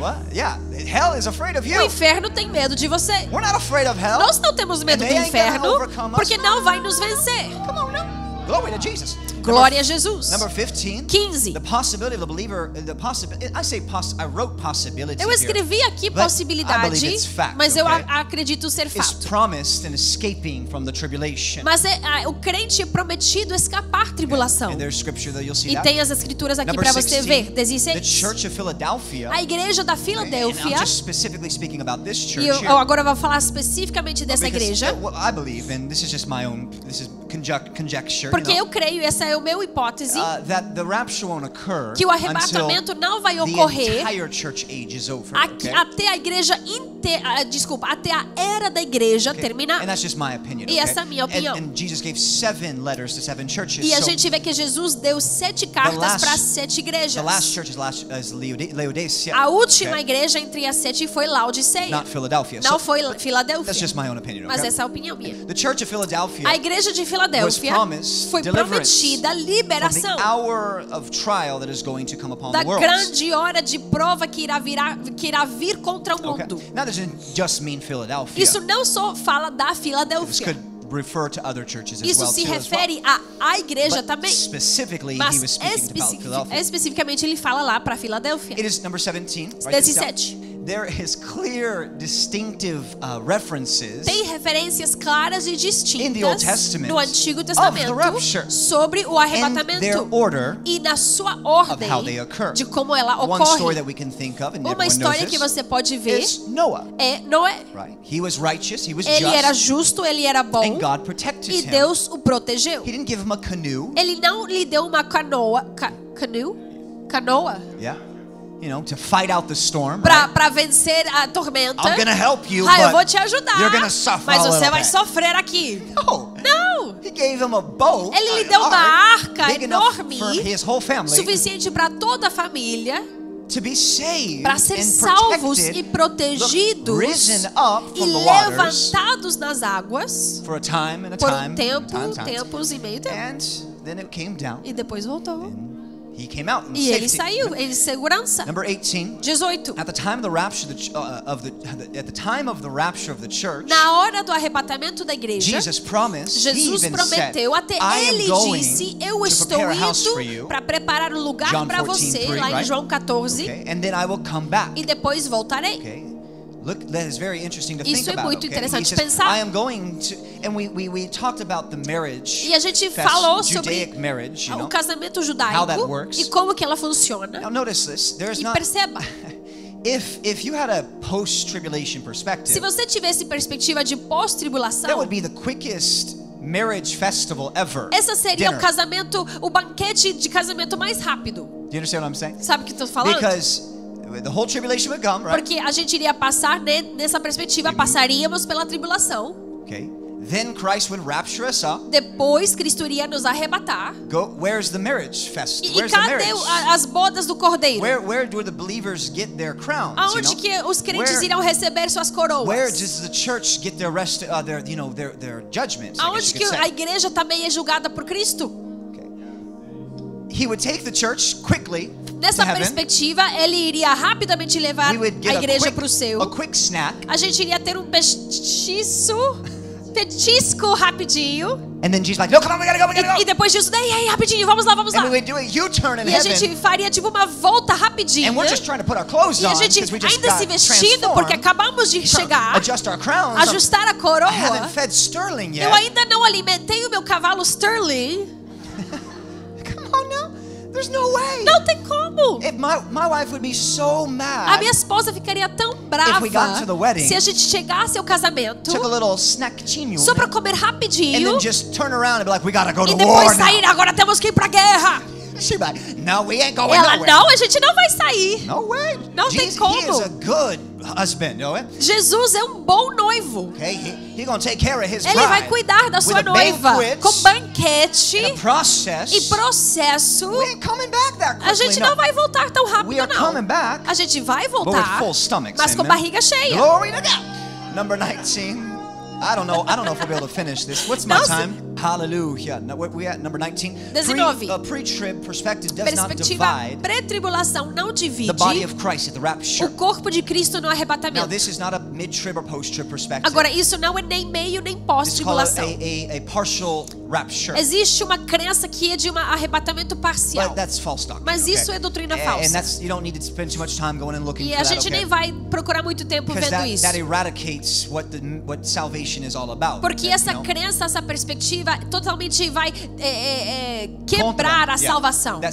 What? Yeah, hell is afraid of O you. inferno tem medo de você. We're not afraid of hell. Nós não temos medo do inferno porque não vai nos vencer. Come on now. Glory to Jesus. Glória a Jesus. Number 15. 15. The possibility of the believer, the possibility, I say poss, I wrote possibility Eu escrevi aqui possibilidade, fact, mas eu okay? acredito ser fato. promised and escaping from the tribulation. Mas é, o crente é prometido escapar tribulação. You'll see E that. tem as escrituras aqui para você 16, ver. the 16. church of Philadelphia. A igreja da Filadélfia. E eu, eu agora vou falar especificamente dessa igreja. uh, what I believe, and this is just my own, this is conjec- conjecture. Porque you know, eu creio, essa é meu, meu hipótese, uh, that the rapture won't occur que o arrebatamento não vai ocorrer over. aqui- okay? até a igreja inteira, desculpa, até a era da igreja Okay? terminar. And that's just my opinion. E okay? essa é a minha And- opinião. And, seven churches. E a so gente vê que Jesus deu sete cartas para sete igrejas. the last Laodicea. A última igreja entre as sete foi Laodiceia. Não So foi Filadélfia. opinion. Mas essa é a opinião minha. A igreja de Filadélfia foi prometida the liberação hour of trial that is going to come upon da the world. grande hora de prova que irá, virar, que irá vir contra o Okay? mundo. Now, Philadelphia. Isso não só fala da Filadélfia. refer to other churches as Isso well, se well. refere à a igreja But também. Mas especificamente ele fala lá para Filadélfia. It is number 17. Write this down. 17. There is clear, distinctive uh, references Tem referências claras e In the Old distintas Testament no Antigo Testamento rapture sobre o arrebatamento order e na sua ordem how they occur. de como ela One story ocorre. that we can think of, and Uma história que você pode ver is Noah. é Noé. Right? He was righteous. He was Ele era just, justo, ele era bom e him. Deus o protegeu. Him a canoe. Ele não lhe deu uma canoa, ca, canoe? Canoa? Yeah. You know, to fight out the storm. Right? pra vencer a tormenta. I'm gonna help you, ah, eu vou te ajudar. you're gonna suffer mas a você vai bit. sofrer aqui. No. Não! He gave him a boat. Ele lhe deu uma arca enorme, suficiente para toda a família, to be saved para ser and salvos e protegidos e levantados nas águas for a time and a por time, um tempo, tempos e meio tempo. and then it came down. E depois voltou. He came out E ele saiu em segurança. Number 18. 18. At the time of the rapture of the, ch- uh, of the at the time of the rapture of the church, Na hora do arrebatamento da igreja, Jesus promised. Jesus prometeu, said, até I am ele going disse: Eu to estou indo you. para preparar um lugar para 14, você, 3, lá em? João 14, Okay, and then I will come back. e depois voltarei. Look, that is very interesting to Isso think é about. muito okay? interessante says, pensar. I am going to, and we, we, we talked about the marriage, E a gente falou sobre marriage, you o know. casamento How that judaico works. e como que ela funciona. Now notice this. There's E not. perceba, If if you had a post-tribulation se perspective, você tivesse perspectiva de that pós-tribulação, would be the quickest marriage festival ever. essa seria Dinner. o casamento, o banquete de casamento mais rápido. Do you understand what I'm saying? Sabe o que tô falando? Because the whole tribulation would come, right? Porque a gente iria passar nessa perspectiva, passaríamos pela tribulação. Okay. Then Christ would rapture us up. Depois Cristo iria nos arrebatar. Go. Where's the marriage fest? E, Where's the cadê marriage? o- a- as bodas do Cordeiro? Where where do the believers get their crowns? you Aonde know? que os crentes Where- irão receber suas coroas? Where does the church get their rest, uh, their you know their their guess Aonde you que a igreja também é julgada por Cristo? He would take the church quickly Nessa to heaven. perspectiva, ele iria rapidamente levar a igreja para o céu. a quick snack, A gente iria ter um petisco, petisco rapidinho. and then Jesus like, no, come on, we gotta go, we gotta E, go. e depois disso, daí, aí, rapidinho, vamos lá, vamos lá. And we would do a U-turn in E a gente faria tipo uma volta rapidinha. and we're just trying to put our clothes E a gente ainda se vestindo porque acabamos de chegar, ajustar a coroa. fed Sterling Eu ainda não alimentei o meu cavalo Sterling. There's no way. Não tem como. If my my wife would be so A mad. minha esposa ficaria tão If we got to the brava wedding, se a gente chegasse ao casamento Took a little snackchinho, só para comer and rapidinho then just turn around and be like, we gotta go to e war depois sair. now. Agora temos que ir pra guerra. She'd be like, no, we ain't going Ela nowhere. não, a gente não vai sair. No way. Não tem Jesus, He como. is a good husband? Jesus é um bom noivo. Okay, he, he gonna take care of his Ele vai cuidar da sua noiva com banquete and a process. e processo. we ain't coming back that quickly. A gente não vai voltar tão We rápido, are coming não. back, A gente vai voltar, full stomachs. mas com amen? barriga cheia. Glory to God. Number 19. I don't know. I don't know if we'll be able to finish this. What's my Não, time? Hallelujah. No, where we at? Number 19. Pre, 19. uh, pre-trib perspective does Perspectiva pré-tribulação não divide the body of Christ at the rapture. o corpo de Cristo no Now, arrebatamento. this is not a mid-trib or post-trib perspective. Agora, isso não é nem meio nem a, pós-tribulação. a, a partial rapture. Existe uma crença que é de um arrebatamento parcial. But that's false doctrine. Mas okay? isso é doutrina And- falsa. And that's you don't need to spend too much time going and looking E a that. gente okay? nem vai procurar muito tempo Because vendo that, isso. that eradicates what the what salvation is all about. Porque you essa know? crença, essa perspectiva totalmente vai é, é, é, Contra- quebrar a salvação. Que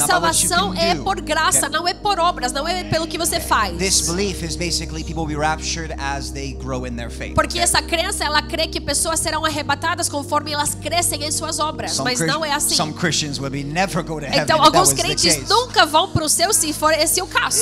salvação é por graça, okay? não é por obras, não é pelo que você faz. This belief is basically people will be raptured as they grow in their faith. Porque okay? essa crença, ela crê que pessoas serão arrebatadas conforme elas crescem em suas obras, Some, mas não é assim. some Christians will be never go to heaven Então, alguns crentes nunca vão para o céu se for esse o caso.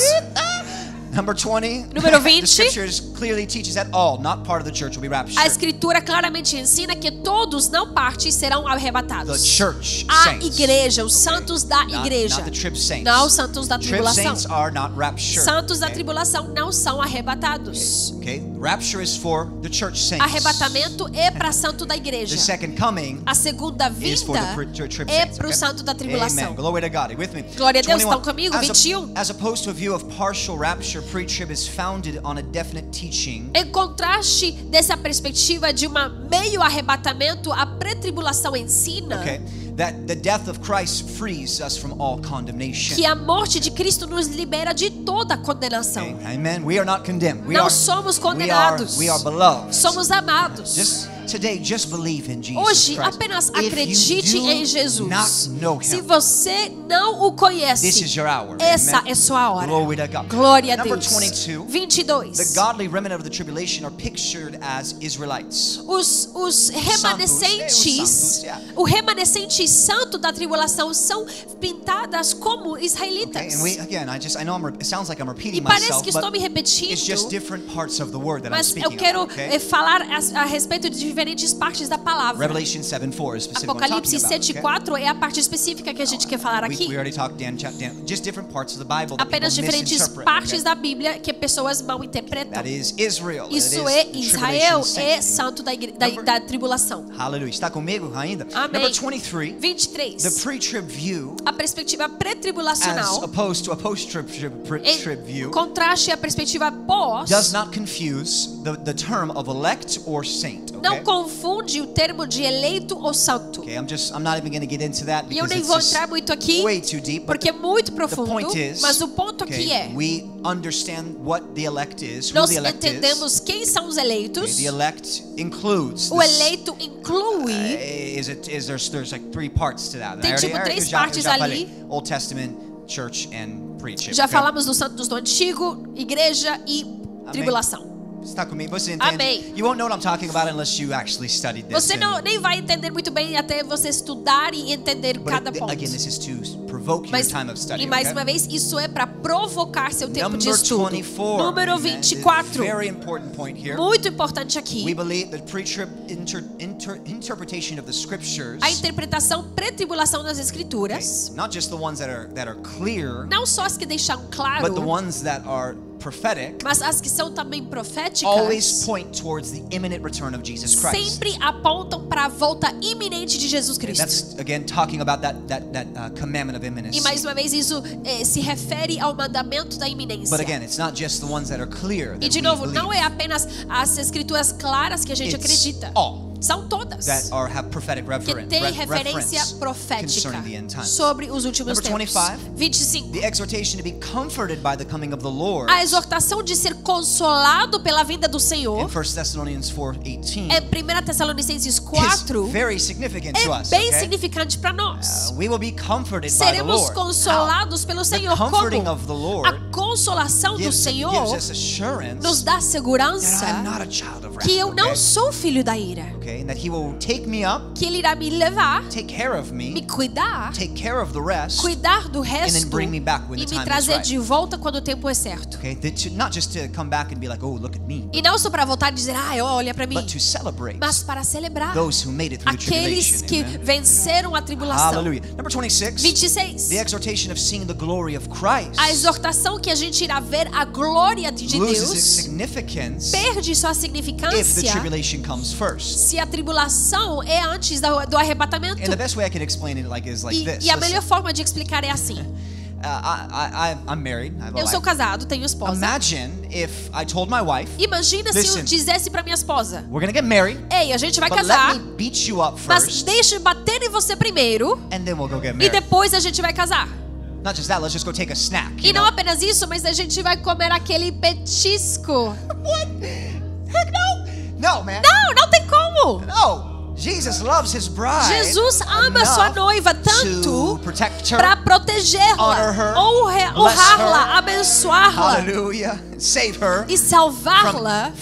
Number 20. Número the 20. scriptures clearly teaches that all, not part of the church, will be raptured. A escritura claramente ensina que todos não parte serão the arrebatados. church A saints. igreja, os santos da Not, igreja. not the trib saints. Não os santos da Trib tribulação. saints are not raptured. Santos da tribulação não são arrebatados. Okay? Rapture is for the church saints. Arrebatamento é para santo da The igreja. second coming A segunda is for vinda the trib é para o santo da tribulação. Amen. Glory to God. Are you with me? Glória a Deus, 21. estão comigo? As, 21. a, as opposed to a view of partial rapture, pre-trib is founded on a definite teaching Em contraste dessa perspectiva de uma meio arrebatamento, a pré-tribulação ensina Okay, that the death of Christ frees us from all condemnation. que a morte de Cristo nos libera de toda condenação. Okay, Amen. We are not condemned. We Não are, somos we are, condenados. we are beloved. Somos amados. Just today, just believe in Jesus Hoje, apenas acredite em Jesus. Se você não o this conhece, is your hour. essa é sua hora. Glory to God. Glória a Deus. 22. 22. The godly remnant of the tribulation are pictured as Israelites. Os, os remanescentes, santos, yeah. o remanescente santo da tribulação são pintadas como israelitas. and we again, I just I know I'm re- it sounds like I'm repeating E parece myself, que estou me but repetindo, it's just different parts of the word that I'm mas eu quero eh, falar a, a respeito de diferentes partes da palavra. Revelation 7:4 is specific what I'm Apocalipse talking about. 7, okay? 4 é a parte específica que a gente quer falar aqui. we already talked Dan, chap- Dan, just different parts of the Bible that Apenas diferentes partes da Bíblia que pessoas mal interpretam. Isso is é Israel, é santo da, igre- da, tribulação. Hallelujah. Está comigo ainda? Amém. Number 23. 23. The pre-trib view A perspectiva as pré-tribulacional, opposed to a post-trib view contraste à perspectiva pós, does not confuse the, the term of elect or saint. Não Okay? confunde o termo de eleito ou santo. Okay, I'm just I'm not even going to get into that E eu nem vou entrar muito aqui, deep. Porque é muito profundo, is, mas o ponto okay, aqui é, we understand what the elect is, nós the elect is. entendemos quem são os Okay, eleitos, the elect includes. o eleito inclui Uh, is it is there's there's like three parts to that. Tem already- tipo três já- partes já falei. ali. Old Testament, Church and Preaching. Já okay? falamos dos santos do antigo, igreja e tribulação. Está comigo? Você entende? Amém. You won't know what I'm talking about unless you actually studied this. Você não, nem vai entender muito bem até você estudar e entender but cada it- ponto. again, this is to provoke Mas, study. e mais okay? uma vez, isso é para provocar seu tempo de estudo. 24. Número amen. 24. Very important point here. Muito importante We aqui. believe that pre-trib inter, inter, interpretation of the scriptures, A interpretação pré-tribulação das okay, escrituras, not just the ones that are that are clear, não só as que deixam claro, but the ones that are prophetic, mas as que são também proféticas, always point towards the imminent return of Jesus Christ. sempre apontam para a volta iminente de Jesus Cristo. that's again talking about that that that uh, commandment of imminency. E mais uma vez, isso eh, se refere ao mandamento da iminência. But again, it's not just the ones that are clear. E That de we novo, não é apenas as escrituras claras que a gente It's acredita. all São todas. that are have prophetic que re- referência profética sobre os últimos Number tempos. 25. 25. The exhortation to be comforted by the coming of the Lord. A exortação de ser consolado pela vinda do in Senhor 1 Thessalonians 4:18 é 1 Tessalonicenses is 4 very significant to é us. bem okay? significante para nós. Uh, we will be comforted by the Seremos Lord. consolados pelo? Senhor. The comforting Como? of the Lord A consolação do gives, gives Senhor us assurance nos dá that segurança I'm not a child wrath. que eu não okay? sou filho da ira. Okay, and that He will take me up, Que Ele irá me levar, take care of me me, cuidar, take care of the rest. cuidar do resto then bring me back when e the me time trazer right. de volta quando o tempo é certo. Okay, not just to come back and be like, oh, look at me, E não só para voltar e dizer, ah, olha para mim, but to celebrate mas para celebrar those who made it through aqueles que amen? venceram a tribulação. Hallelujah. Number 26. 26. The exhortation of seeing the glory of Christ A exortação que a gente irá ver a glória de de loses its Deus significance perde sua if the significância tribulation comes first. se a tribulação é antes do, arrebatamento. And the best way I can explain it like is like E, this. e a melhor forma de explicar é assim. uh, I, I, I'm married. I have a Eu sou wife. casado, tenho esposa. Imagine if I told my wife, Imagina se eu dizesse para minha esposa: we're gonna get married, Ei, a gente vai casar, beat you up mas first, deixa eu bater em você primeiro and then we'll go get e married. depois a gente vai casar. Not just that, let's just go take a snack. E you não know? apenas isso, mas a gente vai comer aquele petisco. Heck no! No, man. Não, não tem como. No. Jesus loves his bride. Jesus ama sua noiva to tanto para protegê-la, honrá-la, abençoá-la e salvá-la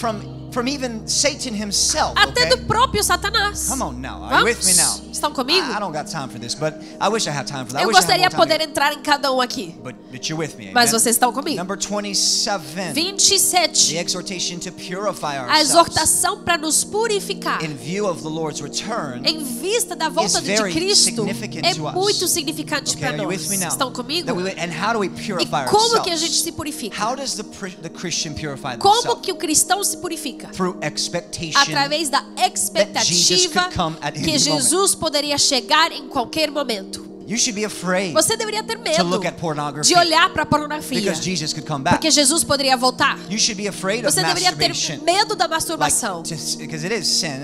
from even Satan himself. Até okay? do próprio Satanás. Come on now. Are you with me now? Estão comigo? I, I don't got time for this, but I wish I had time for that. Eu gostaria de poder entrar em cada um aqui. But, but you're with me. Mas vocês estão comigo. Number 27. The 27. exhortation to purify A ourselves exortação para nos purificar. in view of the Lord's return. Em vista da volta de very Cristo, significant é muito significante Okay, para nós. with me now? Estão comigo? That we, and how do we E purify como que a gente ourselves? se purifica? How does the, the Christian purify Como themselves? que o cristão se purifica? Through expectation Através da expectativa could come at any que Jesus poderia chegar em qualquer momento. You should be afraid Você deveria ter to medo look at pornography de olhar para a pornografia, because Jesus could come back. porque Jesus poderia voltar. You should be afraid of Você deveria ter medo da masturbação.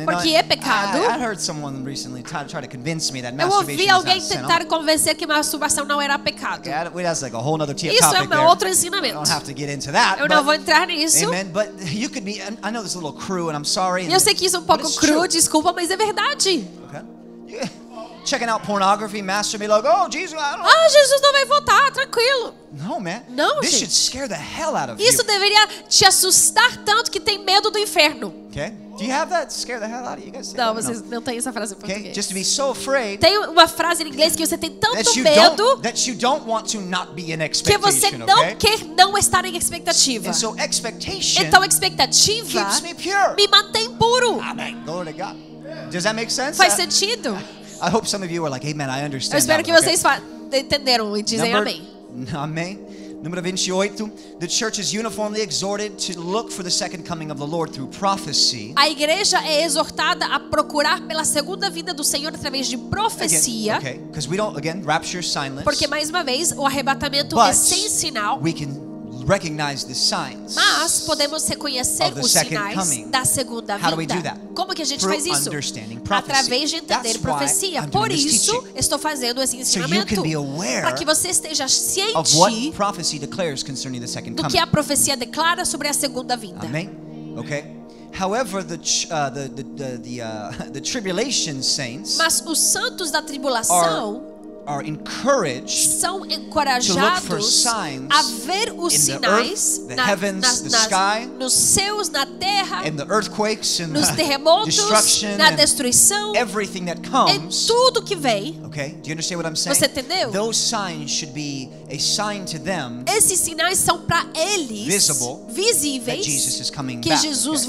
Porque é pecado. I, I heard someone recently try, try to convince me that Eu ouvi alguém tentar convencer que masturbação não era pecado. Isso é um outro ensinamento. Eu não vou entrar nisso. eu sei que isso é um pouco cru, desculpa, mas é verdade. Okay? Checking out pornography, masturbating, like, oh, Jesus, I don't. Ah, Jesus não vai voltar, tranquilo. No, man. Não, This gente. should scare the hell out of Isso you. deveria te assustar tanto que tem medo do inferno. Okay? Do you have that? Scare the hell out of you? Guys Não, vocês não tem essa frase em Okay? português. Just to be so afraid Tem uma frase em inglês que você tem tanto that you medo don't that you don't want to not be in que você expectation. não okay? quer não estar em expectativa. And so expectation Então, expectativa keeps me pure. me mantém puro. Amen. Glory to God. Does that make sense? Faz sentido? I hope some of you are like, Amen. I understand. Eu espero that que okay? vocês entenderam e dizem Number- amém. Amém. Número 28. The church is uniformly exhorted to look for the second coming of the Lord through prophecy. A igreja é exortada a procurar pela segunda vinda do Senhor através de profecia. Again, okay, because we don't again rapture silence. Porque, mais uma vez, o arrebatamento But é sem sinal, we can. Mas podemos reconhecer os sinais coming. da segunda How do we do vinda. that? Como que a gente faz isso? Através de entender profecia. Por isso, estou fazendo esse ensinamento. Para que você esteja ciente prophecy declares concerning the second do que a profecia declara sobre a segunda vinda. Amen. Okay. However, the uh, the the the the, uh, the tribulation saints Mas os santos da tribulação are encouraged são to look for encorajados signs a ver os in the sinais earth, the na- heavens, nas- the nas- sky, nos céus, na terra, nos terremotos, na destruição, everything that em comes. tudo que vem. Okay, do you understand what I'm saying? Você entendeu? Those signs should be a sign to them Esses sinais são para eles Visible, that visíveis Jesus is coming que back. Jesus okay?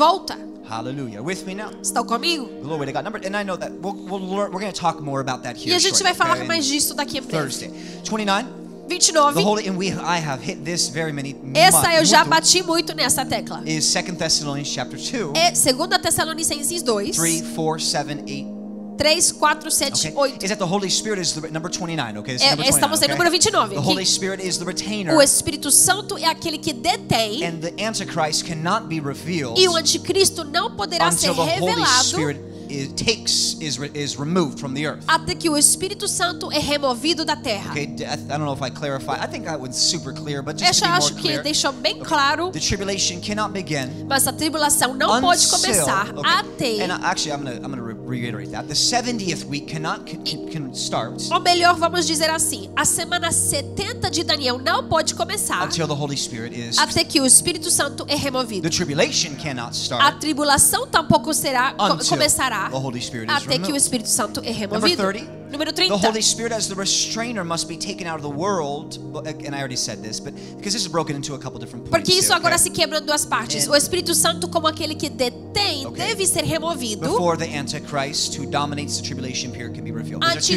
Hallelujah. With me now. Estão comigo? Glory to God. Number, and I know that we'll, we'll learn, we're going to talk more about that here. E a gente shortly, vai falar okay, mais disso daqui em breve. Thursday. 29. 29. The holy and we I have hit this very many Essa eu já bati muito nessa tecla. is 2 Thessalonians chapter 2 É 2 Tessalonicenses 2, 3 4 7 8 3, 4, 7, okay 8. is that the Holy Spirit is the number 29 okay this is É, number 29 estamos em okay? número 29 The. Holy Spirit is the retainer O Espírito Santo é aquele que detém and the antichrist cannot be revealed e o anticristo não poderá ser revelado is, takes is is removed from the earth até que o Espírito Santo é removido da terra. okay I, I don't know if I clarify I think that was super clear but just to eu acho more que clear deixou bem claro, the tribulation cannot begin mas a tribulação não pode until- começar okay. até. And actually, I'm gonna I'm gonna reiterate that the 70th week cannot can, start Ou melhor, vamos dizer assim: a semana 70 de Daniel não pode começar until the Holy Spirit is. até que o Espírito Santo é removido. The tribulation cannot A start tribulação tampouco será começará the Holy Spirit is até que o. Espírito Santo é Number removido. 30. Número The 30. Holy Spirit, as the restrainer, must be taken out of the world. And I already said this, but because this is broken into a couple different points. Porque isso agora se quebra em duas partes. And- O Espírito Santo, como aquele que detém, deve ser removido Before the Antichrist, who dominates the tribulation period, can be revealed. Antes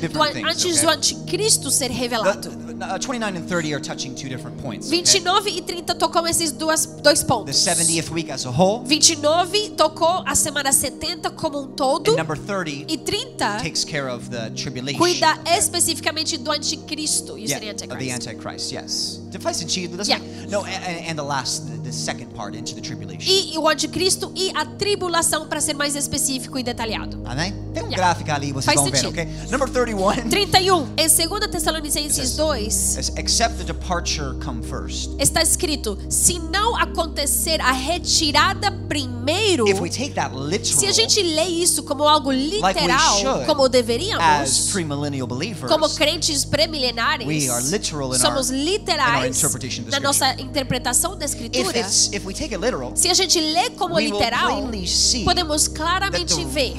do, anticristo ser The- revelado. The- uh, 29 and 30 are touching two different points. okay? 29 e 30 tocam esses duas, dois The pontos. 70th week as a whole, 29 tocou a semana 70 como um todo. and number 30 E 30 takes care of the tribulation. cuida okay? especificamente do anticristo. Yeah, seria of the. Antichrist, yes. Faz sentido, Yeah. No, and, and the last, the, the second part into the tribulation. E o anticristo e a tribulação, para ser mais específico e detalhado. Amém? Tem um Yeah. gráfico ali, vocês Faz vão ver, sentido. ok? Number 31. 31. Em 2 Tessalonicenses 2, says, Except the departure come first. está escrito: se não acontecer a retirada primeiro, If we take that literal se a gente lê isso como algo literal, should, como as deveríamos, premillennial believers, como crentes premilenares, we are literal in somos literais na nossa interpretação da If, escritura, if we take it literal, se a gente lê como literal, podemos claramente ver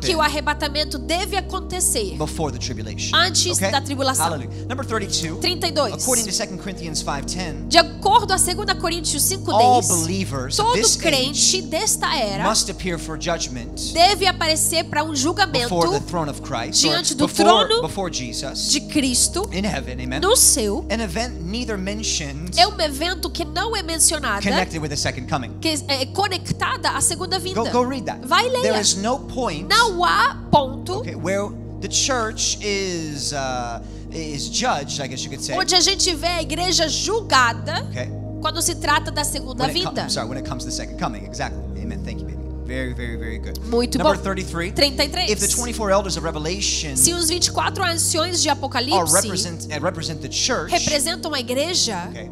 que o arrebatamento deve acontecer before the tribulation. Antes okay? da tribulação. Hallelujah. Number 32. 32. According to 2 Corinthians 5:10, De acordo a 2 Coríntios all 5:10, believers of todo crente desta era must appear for judgment deve aparecer para um julgamento before the throne of Christ, diante do before, trono before Jesus de Cristo in heaven. Amen. no céu. An event neither mentioned É um evento que não é mencionada, connected with the second coming. que é conectada à segunda vinda. Go, go read that. Vai There ler. is no point Não há ponto okay, where the church is uh, is judged, I guess you could say. onde a gente vê a igreja julgada Okay. quando se trata da segunda vinda. I'm sorry, when it comes to the second coming. Exactly. Amen. Thank you, baby. Very, very, very good. Muito Number bom. 33. 33. If the 24 elders of Revelation Se os 24 anciões de are Apocalipse represent uh, represent the church, representam a igreja, okay,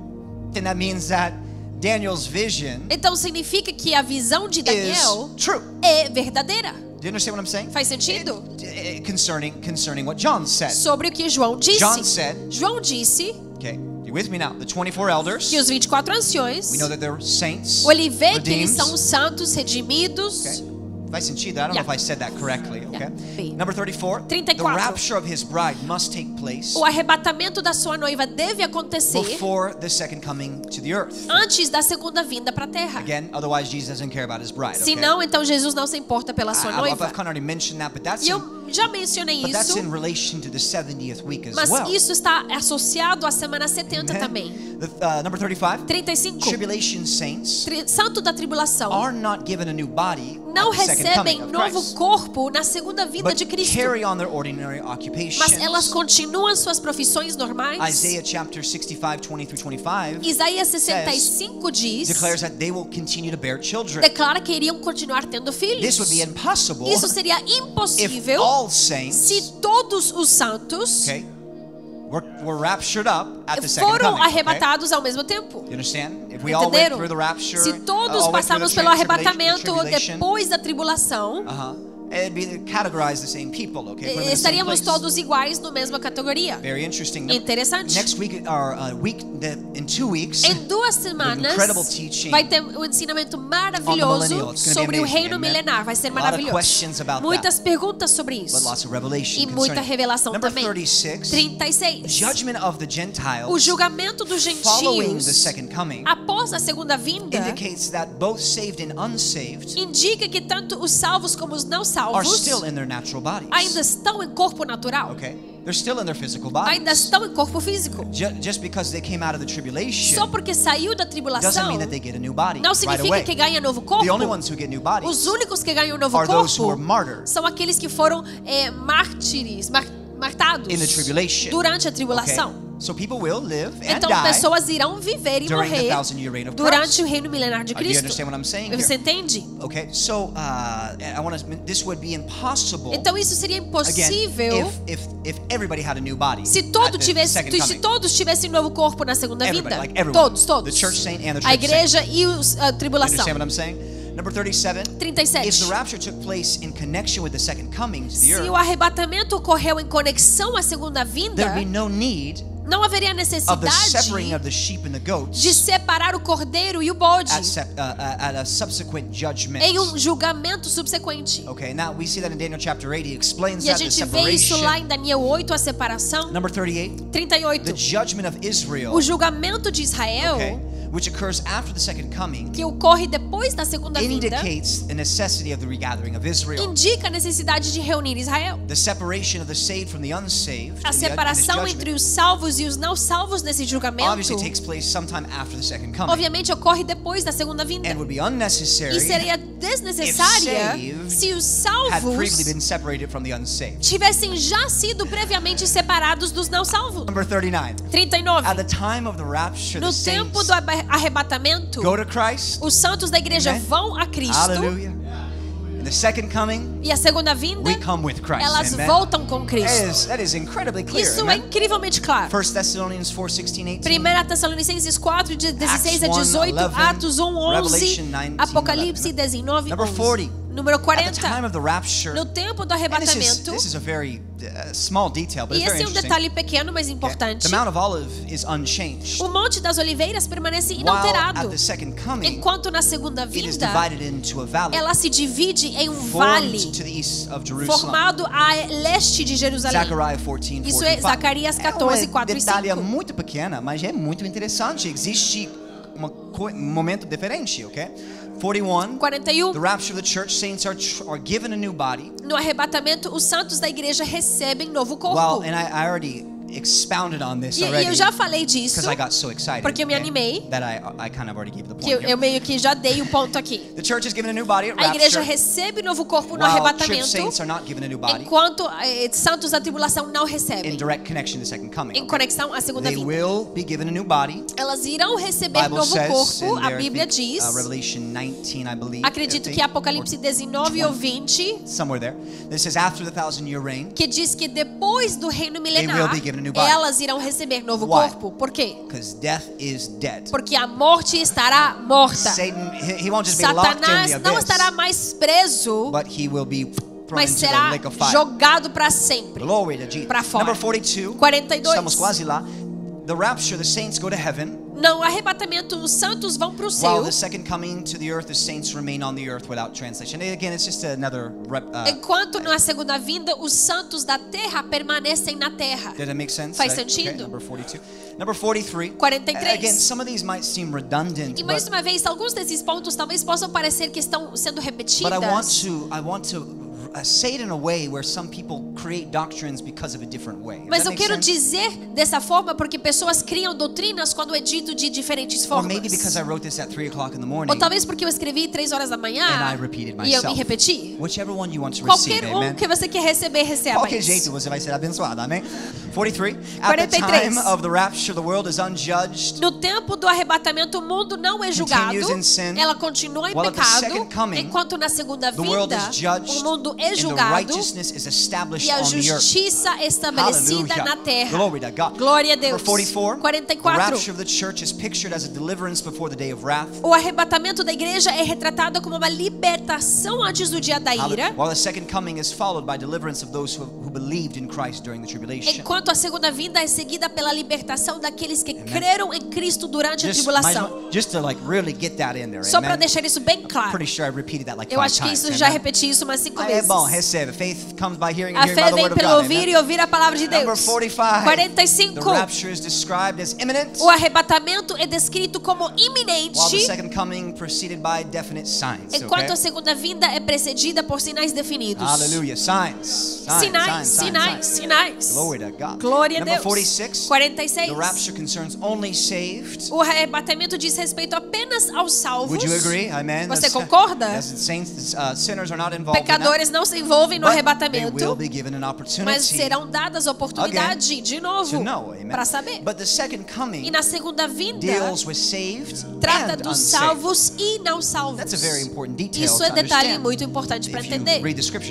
then that means that Daniel's vision então significa que a visão de Daniel é verdadeira. Do you understand what I'm saying? Faz sentido? Eh, Concerning concerning what John said. Sobre o que João disse. John said- João disse with me now? The 24 elders. que os 24 anciões, We know that they're saints, ele vê que eles são santos, redimidos. Okay. Faz sentido. I don't Yeah. know if I said that correctly. Okay. Yeah. Number 34. The 34. rapture of his bride must take place O arrebatamento da sua noiva deve acontecer before the second coming to the earth. antes da segunda vinda para a terra. Again, otherwise Jesus doesn't care about his bride. Se Okay? não, então Jesus não se importa pela I, sua I've, I've noiva. kind of already mentioned that, but that's E já mencionei but that's isso, in relation to the 70th week as mas well. isso está associado à semana 70 Amen. também. The, uh, number 35. 35. Tribulation saints Tri- Santo da tribulação are not given a new body não recebem novo corpo na segunda vinda but de Cristo. carry on their ordinary occupations. Mas elas continuam suas profissões normais. Isaiah chapter 65, 20 through 25 Isaías 65 diz, declares that they will continue to bear children. declara que iriam continuar tendo filhos. This would be impossible Isso seria if impossível all saints se todos os santos okay, were, were raptured up at the second foram coming. okay? arrebatados ao mesmo tempo. You understand? If we all went Entenderam? through the rapture, Se uh, todos passarmos the pelo arrebatamento depois da tribulação, uh-huh, it'd be categorized the same people, okay? Put them in the same estaríamos todos iguais na mesma categoria. Very interesting. Interessante. Next week, or uh, week, the, in two weeks, Em duas semanas incredible teaching vai ter um ensinamento maravilhoso sobre o reino milenar. Vai ser maravilhoso. questions about Muitas perguntas sobre but isso. lots of revelation E muita revelação Number também. 36, 36. judgment of the Gentiles O julgamento dos following the gentios second coming após a segunda vinda indicates that both saved and unsaved indica que tanto os salvos como os não are salvos still in their natural bodies. ainda estão em corpo natural. Okay? They're still in their physical bodies. Ainda estão em corpo físico. Ju- Just because they came out of the tribulation Só porque saiu da doesn't tribulação mean that they get a new body não right significa away. que ganha novo The only corpo. ones who get new bodies Os únicos que ganham novo are those who corpo são aqueles que foram é, mártires, mar, martados in the tribulation. durante a Okay? So people will live and Então die pessoas irão viver e morrer durante o reino milenar de Uh, you Cristo. understand what I'm saying Você entende? Okay, so uh, I want to. This would be impossible. Então isso seria Again, impossível if, if if everybody had a new body se todo the tivesse, se todos tivessem um novo corpo na segunda vinda. like everyone. todos, todos. The church saint and the a church igreja e os, a You tribulação. understand what I'm saying? Number 37. 37. If the rapture took place in connection with the second coming to the Se o arrebatamento ocorreu em conexão à segunda vinda, there'd be no need não haveria necessidade de separar o cordeiro e o bode uh, uh, em um julgamento subsequente. Okay, now we see that in Daniel chapter 8. He explains E a gente vê isso lá separation. em Daniel 8, a separação. Number 38. 38. The judgment of Israel, O julgamento de Israel, okay, which occurs after the second coming, que ocorre depois da segunda vinda, indicates the necessity of the regathering of Israel. indica a necessidade de reunir Israel. The separation of the saved from the unsaved A separação entre os salvos e os não salvos nesse julgamento, obviously takes place sometime after the second coming obviamente ocorre depois da segunda vinda. and would be unnecessary E seria desnecessária se os salvos been separated from the unsaved. tivessem já sido previamente separados dos não salvos. Number 39. 39. At the time of the rapture, No tempo do arrebatamento, Christ. os santos da igreja Amen. vão a Cristo Hallelujah. The second coming, e a segunda vinda, we come with Christ. elas Amen. voltam com That Cristo. is, that is incredibly clear. Isso é Amen. incrivelmente claro. 1 Thessalonians 4, 16, 18. 1 Tessalonicenses 4, de 16 a Acts 1, 18, 11, Atos 1, 11, Revelation 19, Apocalipse 19, Number 11. 40. Número At the 40. time of the rapture, No tempo do and this is, arrebatamento. this is a very uh, small detail, but E esse é um detalhe pequeno, mas importante. The Mount of Olive is unchanged. O Monte das Oliveiras permanece inalterado. coming, Enquanto na segunda vinda, valley ela se divide em um vale formado a leste de Jerusalém. Zechariah 14, Isso é 45. Zacarias 14, é 4 um e detalhe 5. muito pequena, mas é muito interessante. Existe um momento diferente, ok? 41. 41. The rapture of the church saints are, are given a new body. No arrebatamento, os santos da igreja recebem novo corpo. Well, and I, I already expounded on this E, e already. eu já falei disso, Because I got so excited. Porque eu me okay, animei. That I, I kind of already gave the que point eu, here. eu meio que já dei o ponto aqui. The church is given a new body at A igreja rapture. recebe novo corpo no arrebatamento, saints are not given a new body enquanto eh, santos da tribulação não in recebem. direct connection to the second coming. Em okay? conexão à segunda They vinda. will be given a new body. Elas irão receber Bible novo corpo, in a Bíblia think, diz. uh, Revelation 19, I believe. Acredito que Apocalipse or 19 ou 20, somewhere there. After the thousand year reign, que diz que depois do reino will milenar, be given. Elas irão receber novo Why? corpo. Por quê? because death is dead. Porque a morte estará morta. Satan, he, he Satanás não estará mais preso, but he will be thrown mas será jogado para sempre. Pra fora. Number 42. 42. Estamos quase lá. The rapture, the saints go to heaven, No arrebatamento, os santos vão para o while céu. the second coming to the earth, the saints remain on the earth without translation. And again, it's just another. Uh, Enquanto na segunda vinda, os santos da terra permanecem na terra. Did that make sense? Faz Right? Okay, sentido. number 42. Number 43. 43. Again, some of these might seem redundant, E mais uma vez, alguns desses pontos talvez possam parecer que estão sendo but I want to I want to say it in a way where some people create doctrines because of a different way. Does Mas eu quero sense? dizer dessa forma porque pessoas criam doutrinas quando é dito de diferentes Or formas. maybe because I wrote this at 3 o'clock in the morning Ou talvez porque eu escrevi três horas da manhã and I repeated e eu me myself. repeti. Whichever one you want to receive, Qualquer um amen. que você quer receber, receba Qualquer isso. jeito você vai ser abençoado, amém? 43. At the 43. time of the rapture, the world is unjudged. No tempo do arrebatamento, o mundo não é julgado. Ela continua em pecado. Enquanto na segunda vinda, o mundo é julgado e a justiça estabelecida Hallelujah. na terra. Glory to God. Glória a Deus. 44. The 44. rapture of the church is pictured as a deliverance before the day of wrath. O arrebatamento da igreja é retratado como uma libertação antes do dia da ira, Hallelujah. While the second coming is followed by deliverance of those who, who believed in Christ during the tribulation. enquanto a segunda vinda é seguida pela libertação daqueles que creram em Cristo durante a Just, as tribulação. well- just to like really get that in there. Só para amen? deixar isso bem claro. Sure like Eu acho que times. isso já amen? repeti isso umas cinco É vezes. Bom, recebe. Faith comes by hearing and A fé vem pelo ouvir e ouvir a palavra de Number Deus. 45. 45. The rapture is described as imminent, O arrebatamento é descrito como iminente, second coming preceded by definite signs. enquanto a segunda vinda é precedida por sinais definidos. Hallelujah. Signs. Signs. Sinais, signs, sinais, sinais. Glory to God. Glória a Number Deus. 46. 46. The rapture concerns only saved. O arrebatamento diz respeito apenas aos salvos. Would you agree? Amen. Você concorda? Uh. Pecadores não se envolvem no arrebatamento, mas serão dadas oportunidade de novo para saber. E na segunda vinda trata dos salvos e não salvos. Isso é detalhe muito importante para entender.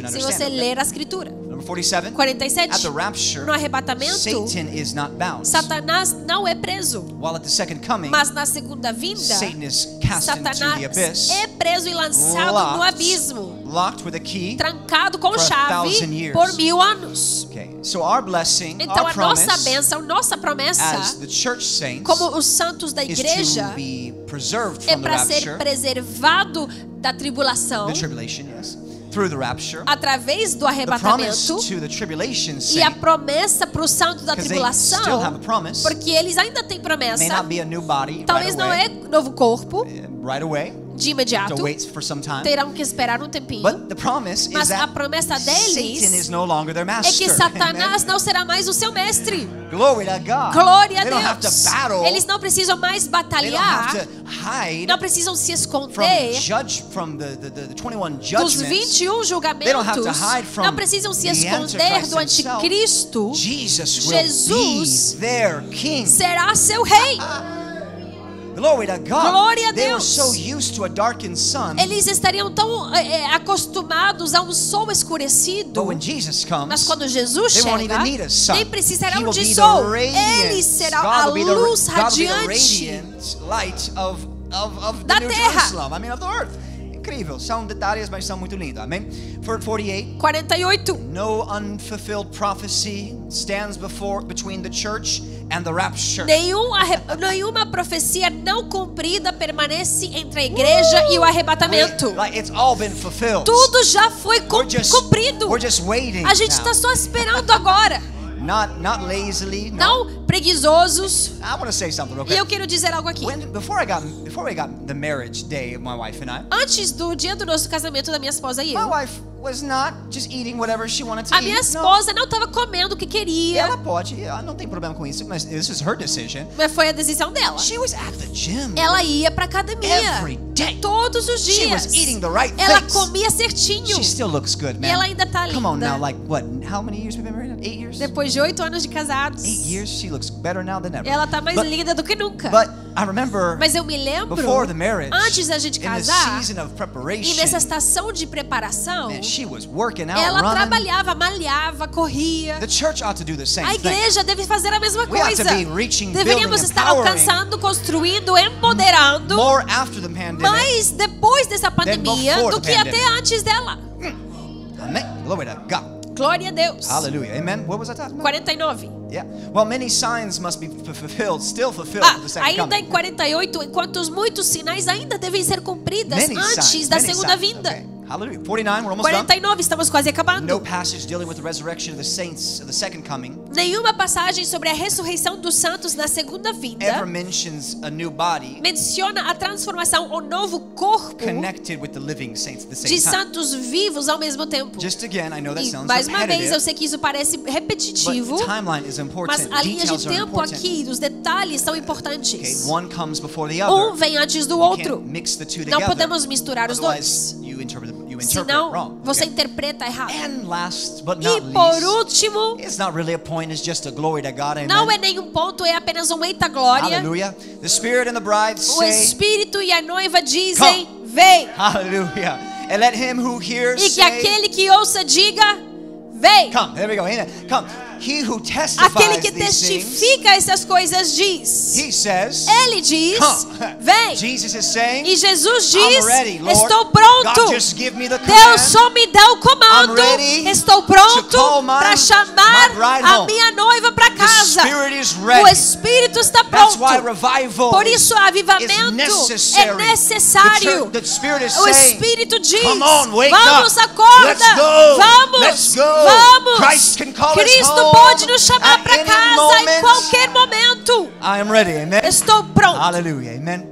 Se você ler a escritura. Number 47. 47. At the rapture, No arrebatamento, Satan is not bound. Satanás não é preso, While at the second coming, mas na segunda vinda, Satan is cast into the Satanás abyss, é preso e lançado no locked, abismo, locked with a key. trancado com For a chave thousand years. por mil anos. Okay, so our blessing, Então our a nossa promise, bênção, nossa promessa, as the church saints, como os santos da igreja, to be preserved é from the para ser preservado da tribulação the tribulation, yes. Através do arrebatamento to the tribulation e a promessa para os santos da because they still have a tribulação, promise, porque eles ainda têm promessa. Talvez não é novo corpo right away, de imediato, terão que esperar um tempinho. But the promise is Mas a promessa deles Satan is no longer their É que Satanás não será mais o seu mestre. Glory to God. Glória a Deus. Eles não precisam mais batalhar, não precisam se esconder judge from the, the, the, the 21 dos judgments. 21 They don't have to julgamentos. Não precisam se esconder do anticristo. Jesus. Será seu rei. Glory to God. Glória a Deus. so used to a darkened sun. Eles estariam tão é, é, acostumados a um sol escurecido. But when Jesus comes, Mas quando Jesus they won't chega, even need a sun. nem precisarão de sol. Ele será a luz radiante Da terra. Incrível. São detalhes, mas são muito lindos. Amém? For 48. 48. No unfulfilled prophecy stands before between the church and the rapture. Nenhum arre- nenhuma profecia não cumprida permanece entre a igreja e o arrebatamento. We- like it's all been fulfilled. Tudo já foi cum- We're just, cumprido. we're just waiting. A gente está só esperando agora. not not lazily. Não preguiçosos. I want to say something real E eu quero dizer algo aqui. When, before I got before we got the marriage day of my wife and I, Antes do dia do nosso casamento da minha esposa e my eu, wife was not just eating whatever she wanted to a minha esposa não estava comendo o que queria, Ela pode, ela não tem problema com isso, mas this is her decision. mas foi a decisão dela. She was at the gym Ela ia pra academia every day. todos os She dias. was eating the right Ela things. comia certinho. She still looks good, man. E ela ainda tá Come on linda. now, like what? How many years we've been married? Eight years. Depois de oito anos de casados, Eight years. She looks better now than ever. ela tá mais But- linda do que nunca. But I remember Mas eu me lembro, before the marriage, antes da gente casar, e nessa estação de preparação, man, she was working out, ela running. trabalhava, malhava, corria. The church ought to do the same A thing. igreja deve fazer a mesma We ought coisa. to be reaching, Deveríamos estar alcançando, construindo, empoderando More after the pandemic. mais depois dessa pandemia do the que até pandemic. antes dela. Amen. Glory to God. Glória a Deus. Hallelujah. Amen. What was I talking about? 49. Yeah. Well, many signs must be fulfilled, still fulfilled Ah, the second ainda em coming. 48, enquanto os muitos sinais ainda devem ser cumpridas Many antes signs, da segunda signs, vinda. okay. Hallelujah. 49, we're almost done. 49, estamos quase No acabando. passage dealing with the resurrection of the saints of the second coming Nenhuma passagem sobre a ressurreição dos santos na segunda ever vinda mentions a new body menciona a transformação, o novo corpo connected with the living saints at the same de time. santos vivos ao mesmo tempo. Just again, I know that E sounds mais uma vez, eu sei que isso parece but repetitivo, the timeline is mas a linha de tempo aqui, os detalhes são Okay, importantes. one comes before the Um vem antes do You outro. can't mix the two Não podemos misturar os dois. Senão, wrong. você Okay. interpreta errado. And last but E por least, último, it's not really a point, it's just a glory to God. Amen. não é nenhum ponto, é apenas um eita glória. Hallelujah. The Spirit and the bride O say, Espírito e a noiva dizem: Vem. Hallelujah. And let him who hears E que say, aquele que ouça diga: Vem. Come. There we go. Come. Aquele que testifica essas coisas diz. Ele diz. Vem. E Jesus diz. Estou pronto. Deus só me dá o comando. Estou to pronto para chamar a minha noiva para casa. O. Espírito está pronto. Por is- isso, is avivamento é necessário. O Espírito diz: Vamos, acorda. Vamos. Vamos. Cristo pode nos chamar para casa moment. em qualquer momento. I am ready. Amen. Estou pronto. Hallelujah. Amen.